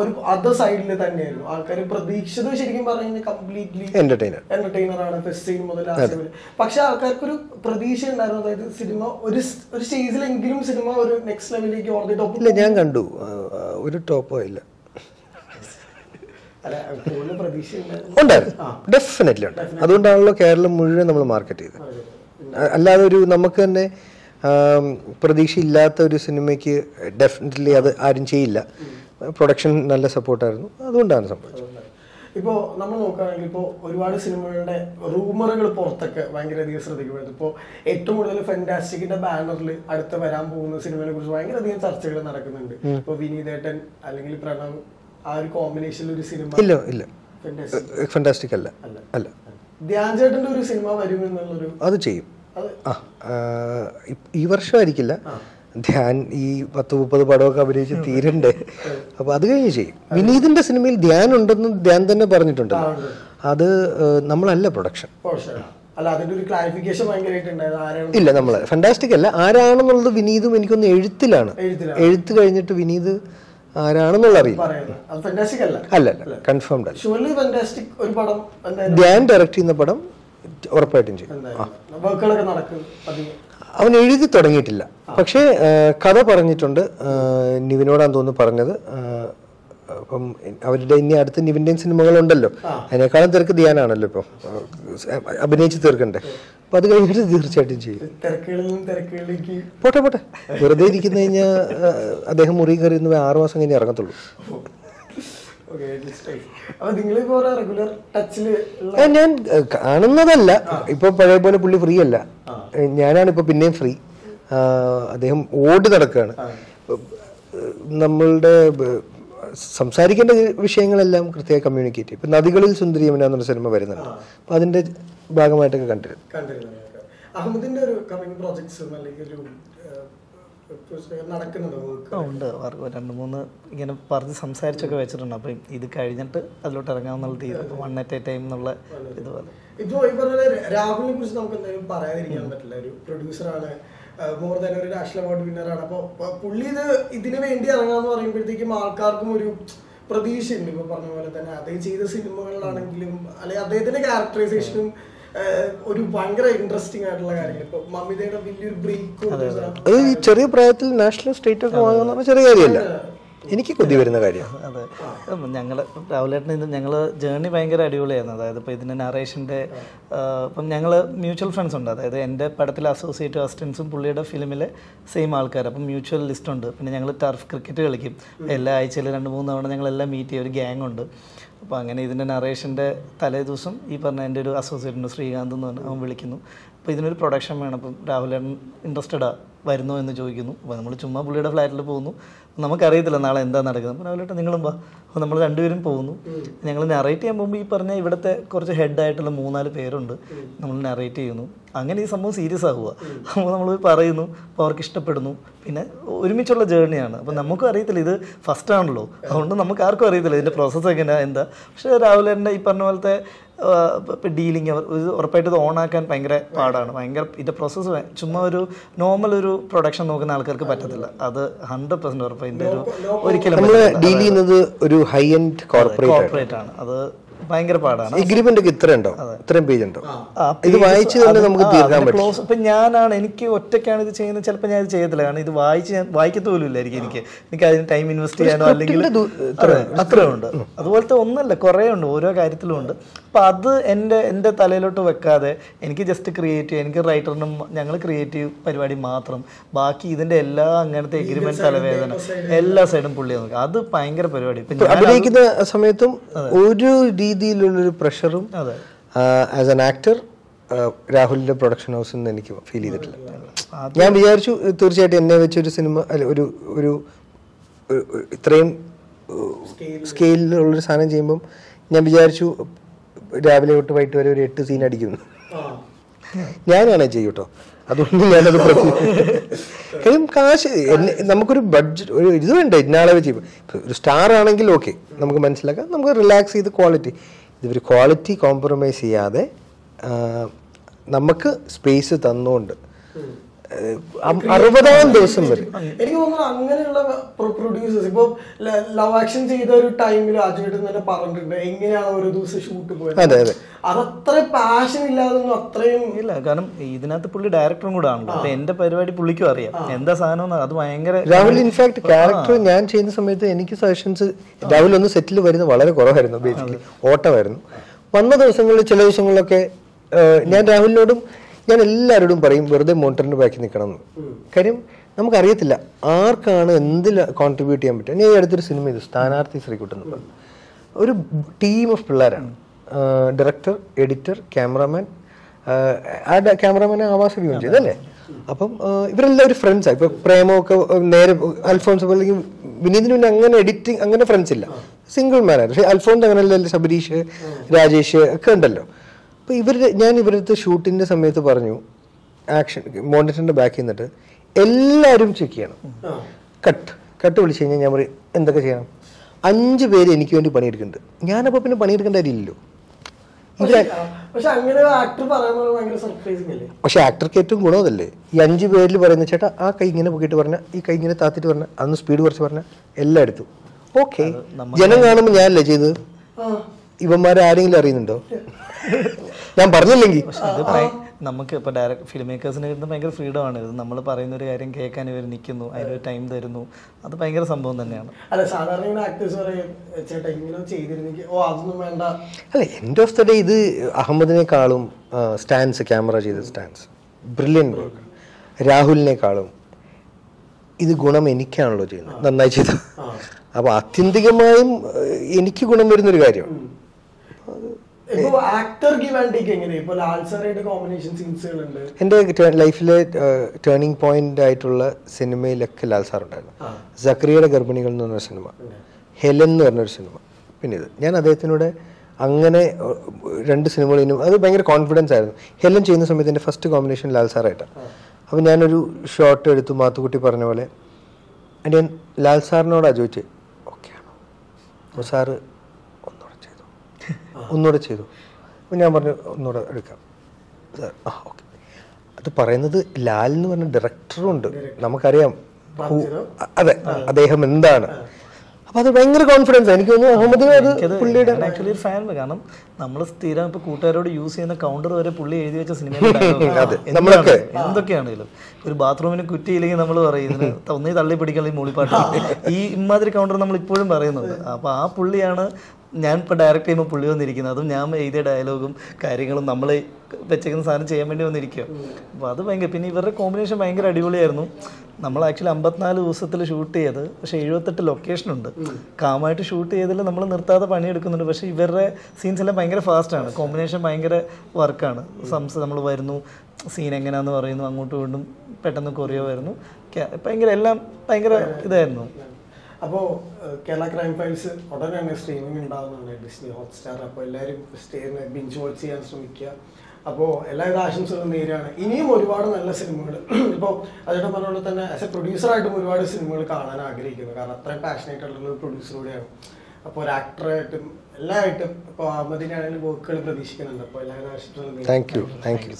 ഒരു അതർ സൈഡിൽ തന്നെയായിരുന്നു. ആൾക്കാർ പ്രതീക്ഷിച്ചത് ശരിക്കും പറഞ്ഞു കംപ്ലീറ്റ്ലി എന്റർടൈനർ എന്റർടൈനർ ആണ് ഫസ്റ്റ് മുതൽ പക്ഷെ ആൾക്കാർക്കൊരു പ്രതീക്ഷ ഉണ്ടായിരുന്നു. അതായത് സിനിമ ഒരു ഒരു സ്റ്റേജിലെങ്കിലും സിനിമ ഒരു നെക്സ്റ്റ് ലെവലിലേക്ക് ഓർത്തി ടോപ്പ് ഇല്ല ഞാൻ കണ്ടു. ഒരു ടോപ്പോ ഇല്ല ഉണ്ടായിരുന്നു ഡെഫിനറ്റ്ലി ഉണ്ട്. അതുകൊണ്ടാണല്ലോ കേരളം മുഴുവൻ നമ്മൾ മാർക്കറ്റ് ചെയ്തത്. അല്ലാതെ ഒരു നമുക്ക് തന്നെ പ്രതീക്ഷയില്ലാത്ത ഒരു സിനിമയ്ക്ക് ഡെഫിനറ്റ്ലി അത് ആരും ചെയ്യില്ല. പ്രൊഡക്ഷൻ നല്ല സപ്പോർട്ടായിരുന്നു അതുകൊണ്ടാണ് സംഭവിച്ചത്. ഇപ്പോൾ നമ്മൾ നോക്കുകയാണെങ്കിൽ ഇപ്പോൾ ഒരുപാട് സിനിമകളുടെ റൂമറുകൾ പുറത്തൊക്കെ ഭയങ്കരധികം ശ്രദ്ധിക്കപ്പെടുന്നു ഇപ്പോൾ ഏറ്റവും കൂടുതൽ ഫെന്റാസ്റ്റിക്കിന്റെ ബാനറിൽ അടുത്ത് വരാൻ പോകുന്ന സിനിമയെ കുറിച്ച് ഭയങ്കരധികം ചർച്ചകൾ നടക്കുന്നുണ്ട്. ഇപ്പോൾ വിനീതേട്ടൻ അല്ലെങ്കിൽ പ്രണവ് ആ ഒരു കോമ്പിനേഷനിൽ ഒരു സിനിമ ഇല്ല ഇല്ല. ഫാന്റാസ്റ്റിക് അല്ല. അല്ല. ഒരു സിനിമ വരും എന്നുള്ളൊരു അത് ചെയ്യും. ആ ഈ വർഷമായിരിക്കില്ല. ധ്യാൻ ഈ പത്ത് മുപ്പത് പടമൊക്കെ അഭിനയിച്ച് തീരണ്ടേ. അപ്പൊ അത് കഴിഞ്ഞ് ചെയ്യും. വിനീതിന്റെ സിനിമയിൽ ധ്യാൻ ഉണ്ടെന്ന് ധ്യാൻ തന്നെ പറഞ്ഞിട്ടുണ്ടല്ലോ. അത് നമ്മളല്ല പ്രൊഡക്ഷൻ ഇല്ല നമ്മൾ ഫണ്ടാസ്റ്റിക് അല്ല. ആരാണെന്നുള്ളത് വിനീതും എനിക്കൊന്ന് എഴുത്തിലാണ്. എഴുത്ത് കഴിഞ്ഞിട്ട് വിനീത് ആരാണെന്നുള്ള അറിയില്ല. അല്ല. അല്ല കൺഫേംഡ് അല്ല. ധ്യാൻ ഡയറക്റ്റ് ചെയ്യുന്ന പടം ഉറപ്പായിട്ടും ചെയ്യും. അവൻ എഴുതി തുടങ്ങിയിട്ടില്ല. പക്ഷേ കഥ പറഞ്ഞിട്ടുണ്ട്. നിവിനോടാന്ന് തോന്നുന്നു പറഞ്ഞത്. അപ്പം അവരുടെ ഇനി അടുത്ത നിവിന്റെയും സിനിമകളുണ്ടല്ലോ. അതിനേക്കാളും തിരക്ക് ധ്യാനാണല്ലോ ഇപ്പം. ആ, അഭിനയിച്ച് തീർക്കണ്ടേ? അപ്പം അത് കഴിഞ്ഞിട്ട് തീർച്ചയായിട്ടും ചെയ്യും. പോട്ടെ പോട്ടെ. വെറുതെ ഇരിക്കുന്ന കഴിഞ്ഞാൽ അദ്ദേഹം മുറി കയറി ആറ് മാസം കഴിഞ്ഞ് ഇറങ്ങത്തുള്ളൂ. ഞാൻ കാണുന്നതല്ല. ഇപ്പൊ പഴയ പോലെ പുള്ളി ഫ്രീ അല്ല. ഞാനാണ് ഇപ്പൊ പിന്നെയും ഫ്രീ അദ്ദേഹം ഓടി നടക്കുകയാണ് നമ്മളുടെ സംസാരിക്കേണ്ട വിഷയങ്ങളെല്ലാം കൃത്യമായി കമ്മ്യൂണിക്കേറ്റ് ചെയ്യും. ഇപ്പം നദികളിൽ സുന്ദരി യമുന എന്നൊരു സിനിമ വരുന്നുണ്ട്. അപ്പൊ അതിന്റെ ഭാഗമായിട്ടൊക്കെ കണ്ടിരുന്നു. അഹമ്മദിന്റെ ഒരു കമ്മിങ് പ്രോജക്ട്സ് അല്ലെങ്കിൽ ഒരു ഉണ്ട്. രണ്ട് മൂന്ന് ഇങ്ങനെ പറഞ്ഞ് സംസാരിച്ചൊക്കെ വെച്ചിട്ടുണ്ട്. അപ്പം ഇത് കഴിഞ്ഞിട്ട് അതിലോട്ട് ഇറങ്ങാമെന്നുള്ള തീരുമാനം അപ്പോൾ വൺ അറ്റ് എ ടൈം എന്നുള്ള ഇതുപോലെ. ഇപ്പോൾ ഈ പറഞ്ഞ രാഹുലിനെ കുറിച്ച് നമുക്ക് എന്തെങ്കിലും പറയാതിരിക്കാൻ പറ്റില്ല. ഒരു പ്രൊഡ്യൂസറാണ് മോർ ദാൻ ഒരു നാഷണൽ അവാർഡ് വിന്നറാണ് അപ്പൊ പ- പുള്ളി ഇത് ഇതിനു വേണ്ടി ഇറങ്ങാന്ന് പറയുമ്പോഴത്തേക്കും ആൾക്കാർക്കും ഒരു പ്രതീക്ഷയുണ്ട്. ഇപ്പൊ പറഞ്ഞ പോലെ തന്നെ അദ്ദേഹം ചെയ്ത സിനിമകളിലാണെങ്കിലും അല്ലെങ്കിൽ അദ്ദേഹത്തിന്റെ ക്യാരക്ടറൈസേഷനും ഒരു ഭയങ്കര ഇൻട്രസ്റ്റിംഗ് ആയിട്ടുള്ള കാര്യങ്ങൾ. ഇപ്പൊ മമിതയുടെ വലിയൊരു ബ്രേക്ക് അത് ഈ ചെറിയ പ്രായത്തിൽ നാഷണൽ സ്റ്റേറ്റ് ഒക്കെ വാങ്ങുന്ന ചെറിയ കാര്യമല്ല. എനിക്ക് കൊതി വരുന്ന കാര്യമാണ് അതെ. ഞങ്ങൾ രാഹുലേട്ടൻ ഇത് ഞങ്ങൾ ജേർണി ഭയങ്കര അടിപൊളിയായിരുന്നു. അതായത് ഇപ്പോൾ ഇതിന്റെ നറേഷന്റെ ഇപ്പം ഞങ്ങൾ മ്യൂച്വൽ ഫ്രണ്ട്സ് ഉണ്ട്. അതായത് എന്റെ പടത്തിലെ അസോസിയേറ്റ് അസിസ്റ്റൻസും പുള്ളിയുടെ ഫിലിമിലെ സെയിം ആൾക്കാർ അപ്പം മ്യൂച്വൽ ലിസ്റ്റ് ഉണ്ട്. പിന്നെ ഞങ്ങൾ ടർഫ് ക്രിക്കറ്റ് കളിക്കും. എല്ലാ ആഴ്ചയിലും രണ്ട് മൂന്ന് തവണ ഞങ്ങളെല്ലാം മീറ്റ് ചെയ്യും ഒരു ഗ്യാങ് ഉണ്ട്. അപ്പോൾ അങ്ങനെ ഇതിന്റെ നറേഷന്റെ തലേ ദിവസം ഈ പറഞ്ഞ എന്റെ ഒരു അസോസിയേറ്റ് ഉണ്ട് ശ്രീകാന്ത് എന്ന് പറഞ്ഞ അവൻ വിളിക്കുന്നു. അപ്പോൾ ഇതിനൊരു പ്രൊഡക്ഷൻ വേണം. അപ്പം രാഹുലേട്ടൻ ഇൻട്രസ്റ്റഡാ വരുന്നോ എന്ന് ചോദിക്കുന്നു. അപ്പോൾ നമ്മൾ ചുമ്മാ പുള്ളിയുടെ ഫ്ലാറ്റിൽ പോകുന്നു. നമുക്കറിയത്തില്ല നാളെ എന്താ നടക്കുന്നത്. അപ്പോൾ രാവിലെ നിങ്ങളും വാ. അപ്പോൾ നമ്മൾ രണ്ടുപേരും പോകുന്നു. ഞങ്ങൾ നറേറ്റ് ചെയ്യാൻ പോകുമ്പോൾ ഈ പറഞ്ഞ ഇവിടുത്തെ കുറച്ച് ഹെഡായിട്ടുള്ള മൂന്നാൽ പേരുണ്ട്. നമ്മൾ നറേറ്റ് ചെയ്യുന്നു. അങ്ങനെ ഈ സംഭവം സീരിയസ് ആകുക അപ്പോൾ നമ്മൾ പറയുന്നു. അപ്പോൾ അവർക്ക് ഇഷ്ടപ്പെടുന്നു. പിന്നെ ഒരുമിച്ചുള്ള ജേർണിയാണ് അപ്പോൾ നമുക്കും അറിയത്തില്ല ഇത് ഫസ്റ്റ് ആണല്ലോ. അതുകൊണ്ട് നമുക്ക് ആർക്കും അറിയത്തില്ല ഇതിന്റെ പ്രോസസ്സ് എങ്ങനെയാണ് എന്താ. പക്ഷേ രാവിലെ തന്നെ ഈ പറഞ്ഞ പോലത്തെ ഡീലിങ് അവർ ഉറപ്പായിട്ട് ഇത് ഓണാക്കാൻ ഭയങ്കര പാടാണ്. ഭയങ്കര ഇതിന്റെ പ്രോസസ്സ് ചുമ്മാ ഒരു നോർമൽ ഒരു പ്രൊഡക്ഷൻ നോക്കുന്ന ആൾക്കാർക്ക് പറ്റത്തില്ല. അത് ഹൺഡ്രഡ് പെർസെന്റ് ഉറപ്പ് ഇതിന്റെ ഒരു ഒരിക്കലും നമ്മൾ ഡീൽ ചെയ്യുന്നത് ഒരു ഹൈ എൻഡ് കോർപ്പറേറ്റ് ആണ്. അത് ഭയങ്കര പാടാണ്. എഗ്രിമെന്റ് ഒക്കെ ഇത്ര ഉണ്ടോ? ഇത്രയും പേജ് ഉണ്ടോ? ഇത് വായിച്ചു തന്നെ നമുക്ക് തീർക്കാൻ പറ്റും. ക്ലോസ് ഇപ്പം ഞാനാണ് എനിക്ക് ഒറ്റയ്ക്കാണ് ഇത് ചെയ്യുന്നത്. ചിലപ്പോൾ ഞാൻ ഇത് ചെയ്യത്തില്ല. കാരണം ഇത് വായിച്ച് ഞാൻ വായിക്കത്ത പോലും ഇല്ലായിരിക്കും എനിക്ക്. എനിക്ക് അതിന് ടൈം ഇൻവെസ്റ്റ് ചെയ്യാനോ അല്ലെങ്കിൽ അത്രയുണ്ട്. ഉണ്ട് അതുപോലത്തെ ഒന്നല്ല കുറേ ഉണ്ട്. ഓരോ കാര്യത്തിലും ഉണ്ട്. അപ്പം അത് എന്റെ എന്റെ തലയിലോട്ട് വെക്കാതെ എനിക്ക് ജസ്റ്റ് ക്രിയേറ്റീവ് എനിക്ക് റൈറ്ററിനും ഞങ്ങൾ ക്രിയേറ്റീവ് പരിപാടി മാത്രം. ബാക്കി ഇതിന്റെ എല്ലാ അങ്ങനത്തെ എഗ്രിമെന്റ് തലവേദന. എല്ലാ സൈഡും പുള്ളി നോക്കുക അത് ഭയങ്കര പരിപാടി. ഇപ്പം അഭിനയിക്കുന്ന സമയത്തും ഒരു രീതിയിലുള്ളൊരു പ്രഷറും അതെ. ആസ് എൻ ആക്ടർ രാഹുലിന്റെ പ്രൊഡക്ഷൻ ഹൗസിൽ നിന്ന് എനിക്ക് ഫീൽ ചെയ്തിട്ടില്ല. ഞാൻ വിചാരിച്ചു തീർച്ചയായിട്ടും എന്നെ വെച്ചൊരു സിനിമ അല്ല ഒരു ഒരു ഒരു- ഒരു ഇത്രയും സ്കെയിലുള്ളൊരു സാധനം ചെയ്യുമ്പം ഞാൻ വിചാരിച്ചു രാവിലെ തൊട്ട് വൈകിട്ട് വരെ ഒരു എട്ട് സീൻ അടിക്കുന്നു. ഞാനാണ് ചെയ്യൂട്ടോ. അതുകൊണ്ട് ഞാനത് കാര്യം കാശ് എന്നെ- നമുക്കൊരു ബഡ്ജറ്റ് ഒരു ഇത് വേണ്ട? ഇന്നാളെ വെച്ച് ഒരു സ്റ്റാർ ആണെങ്കിൽ ഓക്കെ നമുക്ക് മനസ്സിലാക്കാം. നമുക്ക് റിലാക്സ് ചെയ്ത് ക്വാളിറ്റി ഇതൊരു ക്വാളിറ്റി കോംപ്രമൈസ് ചെയ്യാതെ നമുക്ക് സ്പേസ് തന്നുകൊണ്ട് അറുപതാം ദിവസം വരെ. എനിക്ക് തോന്നുന്നു അങ്ങനെയുള്ള പ്രൊഡ്യൂസേഴ്സ് ഇപ്പൊ ലവ് ആക്ഷൻ ചെയ്ത ഒരു ടൈമിൽ ആദ്യമായിട്ട് തന്നെ പറഞ്ഞിട്ടുണ്ട്. എങ്ങനെയാണ് ഓരോ ദിവസം ഷൂട്ട് പോയത്? അതെ അതെ. അതത്ര പാഷൻ ഇല്ലാതൊന്നും അത്രയും ഇല്ല കാരണം ഇതിനകത്ത് പുള്ളി ഡയറക്ടറും കൂടെ ആണല്ലോ. അപ്പൊ എന്റെ പരിപാടി പുള്ളിക്കും അറിയാം. എന്താ സാധനം അത് ഭയങ്കര രാഹുൽ ഇൻഫാക്ട് ക്യാരക്ടർ ഞാൻ ചെയ്യുന്ന സമയത്ത് എനിക്ക് സജഷൻസ് രാഹുൽ ഒന്ന് സെറ്റിൽ വരുന്നത് വളരെ കുറവായിരുന്നു ബേസിക്കലി ഓട്ടമായിരുന്നു. വന്ന ദിവസങ്ങളിൽ ചില ദിവസങ്ങളിലൊക്കെ ഞാൻ രാഹുലിനോടും ഞാൻ എല്ലാവരോടും പറയും വെറുതെ മോണിറ്ററിന്റെ ബാക്കി നിൽക്കണം എന്ന്. കാര്യം നമുക്കറിയത്തില്ല ആർക്കാണ് എന്തിൽ കോൺട്രിബ്യൂട്ട് ചെയ്യാൻ പറ്റുക. ഞാൻ ഈ അടുത്തൊരു സിനിമ ചെയ്തു സ്ഥാനാർത്ഥി ശ്രീകുട്ടൻ എന്ന് പറഞ്ഞു. ഒരു ടീം ഓഫ് പിള്ളേരാണ്. ഡയറക്ടർ എഡിറ്റർ ക്യാമറാമാൻ ആ ക്യാമറാമാൻ ആവാസ വ്യൂൺ ചെയ്തല്ലേ അപ്പം ഇവരെല്ലാം ഒരു ഫ്രണ്ട്സാണ് ഇപ്പൊ പ്രേമമൊക്കെ നേരെ അൽഫോൺസ് അല്ലെങ്കിൽ വിനീതിന് പിന്നെ അങ്ങനെ എഡിറ്റിംഗ് അങ്ങനെ ഫ്രണ്ട്സ് ഇല്ല. സിംഗിൾ മാനാണ് പക്ഷേ അൽഫോൺസ് അങ്ങനെയല്ല ശബരീഷ് രാജേഷ് ഒക്കെ ഉണ്ടല്ലോ. അപ്പൊ ഇവർ ഞാൻ ഇവരടുത്ത് ഷൂട്ടിന്റെ സമയത്ത് പറഞ്ഞു ആക്ഷൻ മോണിറ്ററിന്റെ ബാക്കിൽ നിന്നിട്ട് എല്ലാവരും ചെക്ക് ചെയ്യണം. കട്ട് കട്ട് വിളിച്ചു കഴിഞ്ഞാൽ ഞാൻ പറയും എന്തൊക്കെ ചെയ്യണം? അഞ്ച് പേര് എനിക്ക് വേണ്ടി പണിയെടുക്കുന്നുണ്ട്. ഞാനപ്പോൾ പിന്നെ പണിയെടുക്കേണ്ട കാര്യമില്ലല്ലോ. പക്ഷെ അങ്ങനെ ആക്ടർ പറയുന്നത് ഭയങ്കര സർപ്രൈസിങ് അല്ലേ? പക്ഷെ ആക്ടർക്ക് ഏറ്റവും ഗുണമതല്ലേ ഈ അഞ്ച് പേരിൽ പറയുന്ന ചേട്ടാ ആ കൈ ഇങ്ങനെ പൊക്കിയിട്ട് പറഞ്ഞ ഈ കൈ ഇങ്ങനെ താത്തിട്ട് പറഞ്ഞ അന്ന് സ്പീഡ് കുറച്ച് പറഞ്ഞ എല്ലാം എടുത്തു. ഓക്കെ. ജനം കാണുമ്പോൾ ഞാനല്ലേ ചെയ്ത് ഇവന്മാരെ ആരെങ്കിലും അറിയുന്നുണ്ടോ? ഞാൻ പറഞ്ഞില്ലെങ്കിൽ ഇത് നമുക്ക് ഇപ്പോൾ ഡയറക്ട് ഫിലിം മേക്കേഴ്സിന് കിട്ടുന്ന ഭയങ്കര ഫ്രീഡം ആണ്. ഇത് നമ്മൾ പറയുന്ന ഒരു കാര്യം കേൾക്കാൻ ഇവർ നിൽക്കുന്നു അതിനൊരു ടൈം തരുന്നു. അത് ഭയങ്കര സംഭവം തന്നെയാണ്. അല്ല സാധാരണ ഇങ്ങനെ ആക്ടേഴ്സ് പറയും ചേട്ടാ ഇങ്ങനെ ചെയ്തിരുന്നെങ്കിൽ ഓ അതൊന്നും വേണ്ട. അല്ല എൻഡ് ഓഫ് ദ ഡേ ഇത് അഹമ്മദിനേക്കാളും സ്റ്റാൻസ് ക്യാമറ ചെയ്ത സ്റ്റാൻസ് ബ്രില്യൻ വർക്ക് രാഹുലിനേക്കാളും ഇത് ഗുണം എനിക്കാണല്ലോ ചെയ്യുന്നത്. നന്നായി ചെയ്തത്. അപ്പോൾ ആത്യന്തികമായും എനിക്ക് ഗുണം വരുന്നൊരു കാര്യമാണ് ഇപ്പൊ ആക്ടർക്ക് വേണ്ടിക്ക് എങ്ങനെ ഇപ്പൊ ലാൽ സാറായിട്ട് കോമ്പിനേഷൻ സീൻസുകളുണ്ട് എന്റെ ലൈഫിലെ ടേണിംഗ് പോയിന്റ് ആയിട്ടുള്ള സിനിമയിലൊക്കെ ലാൽ സാർ ഉണ്ടായിരുന്നു സക്രിയയുടെ ഗർഭിണികൾ എന്ന് പറഞ്ഞ സിനിമ ഹെലൻ എന്ന് പറഞ്ഞൊരു സിനിമ പിന്നെ ഇത്. ഞാൻ അദ്ദേഹത്തിനോട് അങ്ങനെ രണ്ട് സിനിമകളിനും അത് ഭയങ്കര കോൺഫിഡൻസ് ആയിരുന്നു. ഹെലൻ ചെയ്യുന്ന സമയത്ത് എന്റെ ഫസ്റ്റ് കോമ്പിനേഷൻ ലാൽ സാറായിട്ടാണ് അപ്പം ഞാനൊരു ഷോർട്ട് എടുത്തു മാത്തുക്കുട്ടി പറഞ്ഞ പോലെ ഞാൻ ലാൽ സാറിനോടാണ് ചോദിച്ചത് ഓക്കെ ആണോ? അപ്പോൾ സാറ് ഒന്നുകൂടെ ചെയ്തു. അപ്പോൾ ഞാൻ പറഞ്ഞു ഒന്നുകൂടെ എടുക്കാം. സാർ ആ ഓക്കെ. അത് പറയുന്നത് ലാൽ എന്ന് പറഞ്ഞ ഡയറക്ടറും ഉണ്ട്. നമുക്കറിയാം അതെ അദ്ദേഹം എന്താണ്. അപ്പൊ അത് ഭയങ്കര കോൺഫിഡൻസ് എനിക്ക് തോന്നുന്നു അഹമ്മദ് അത് പുള്ളിയുടെ ആക്ച്വലി ഒരു ഫാൻ കാരണം നമ്മൾ സ്ഥിരം ഇപ്പൊ കൂട്ടുകാരോട് യൂസ് ചെയ്യുന്ന കൗണ്ടർ വരെ പുള്ളി എഴുതി വെച്ച സിനിമ. എന്തൊക്കെയാണെങ്കിലും ഒരു ബാത്റൂമിന് കുറ്റിയില്ലെങ്കിൽ നമ്മൾ പറയുന്നത് ഒന്നേ തള്ളി പിടിക്കാൻ മൂളിപ്പാട്ട്. ഈ ഇമാതിരി കൗണ്ടർ നമ്മൾ ഇപ്പോഴും പറയുന്നുണ്ട്. അപ്പൊ ആ പുള്ളിയാണ് ഞാൻ ഇപ്പോൾ ഡയറക്റ്റ് ചെയ്യുമ്പോൾ പുള്ളി വന്നിരിക്കുന്നത് അതും ഞാൻ എഴുതിയ ഡയലോഗും കാര്യങ്ങളും നമ്മൾ വെച്ചേക്കുന്ന സാധനം ചെയ്യാൻ വേണ്ടി വന്നിരിക്കുക അപ്പോൾ അത് ഭയങ്കര പിന്നെ ഇവരുടെ കോമ്പിനേഷൻ ഭയങ്കര അടിപൊളിയായിരുന്നു. നമ്മൾ ആക്ച്വലി അമ്പത്തിനാല് ദിവസത്തിൽ ഷൂട്ട് ചെയ്ത് പക്ഷേ എഴുപത്തെട്ട് ലൊക്കേഷനുണ്ട് കാമായിട്ട് ഷൂട്ട് ചെയ്തതിൽ നമ്മൾ നിർത്താതെ പണിയെടുക്കുന്നുണ്ട്. പക്ഷേ ഇവരുടെ സീൻസ് എല്ലാം ഭയങ്കര ഫാസ്റ്റാണ് കോമ്പിനേഷൻ ഭയങ്കര വർക്കാണ് സംസ് നമ്മൾ വരുന്നു സീൻ എങ്ങനെയാണെന്ന് പറയുന്നു അങ്ങോട്ടും ഇങ്ങോട്ടും പെട്ടെന്ന് കൊറിയോ വരുന്നു. ഭയങ്കര എല്ലാം ഭയങ്കര ഇതായിരുന്നു. അപ്പോ ഏഹ്, കേരള ക്രൈം ഫയൽസ് ഉടനെ തന്നെ സ്ട്രീമിംഗ് ഉണ്ടാകുന്നുണ്ട്. ഡിസ്നി ഹോട്ട്സ്റ്റാർ അപ്പോൾ എല്ലാവരും സ്റ്റേറിന് ബിഞ്ച് വാച്ച് ചെയ്യാൻ ശ്രമിക്കുക. അപ്പോൾ എല്ലാവിധ ആശംസകളും നേരെയാണ് ഇനിയും ഒരുപാട് നല്ല സിനിമകൾ ഇപ്പോൾ അതിനോട് പറഞ്ഞ പോലെ തന്നെ ആസ് എ പ്രൊഡ്യൂസറായിട്ടും ഒരുപാട് സിനിമകൾ കാണാൻ ആഗ്രഹിക്കുന്നു. കാരണം അത്രയും പാഷനേറ്റ് ആയിട്ടുള്ള ഒരു പ്രൊഡ്യൂസർ കൂടിയാണ്. അപ്പോൾ ഒരു ആക്ടറായിട്ടും എല്ലായിട്ടും ഇപ്പോൾ അഹമ്മദിനാണെങ്കിലും വർക്കുകൾ പ്രതീക്ഷിക്കുന്നുണ്ട്. അപ്പോൾ എല്ലാവിധ ആശംസകളും. Thank you thank U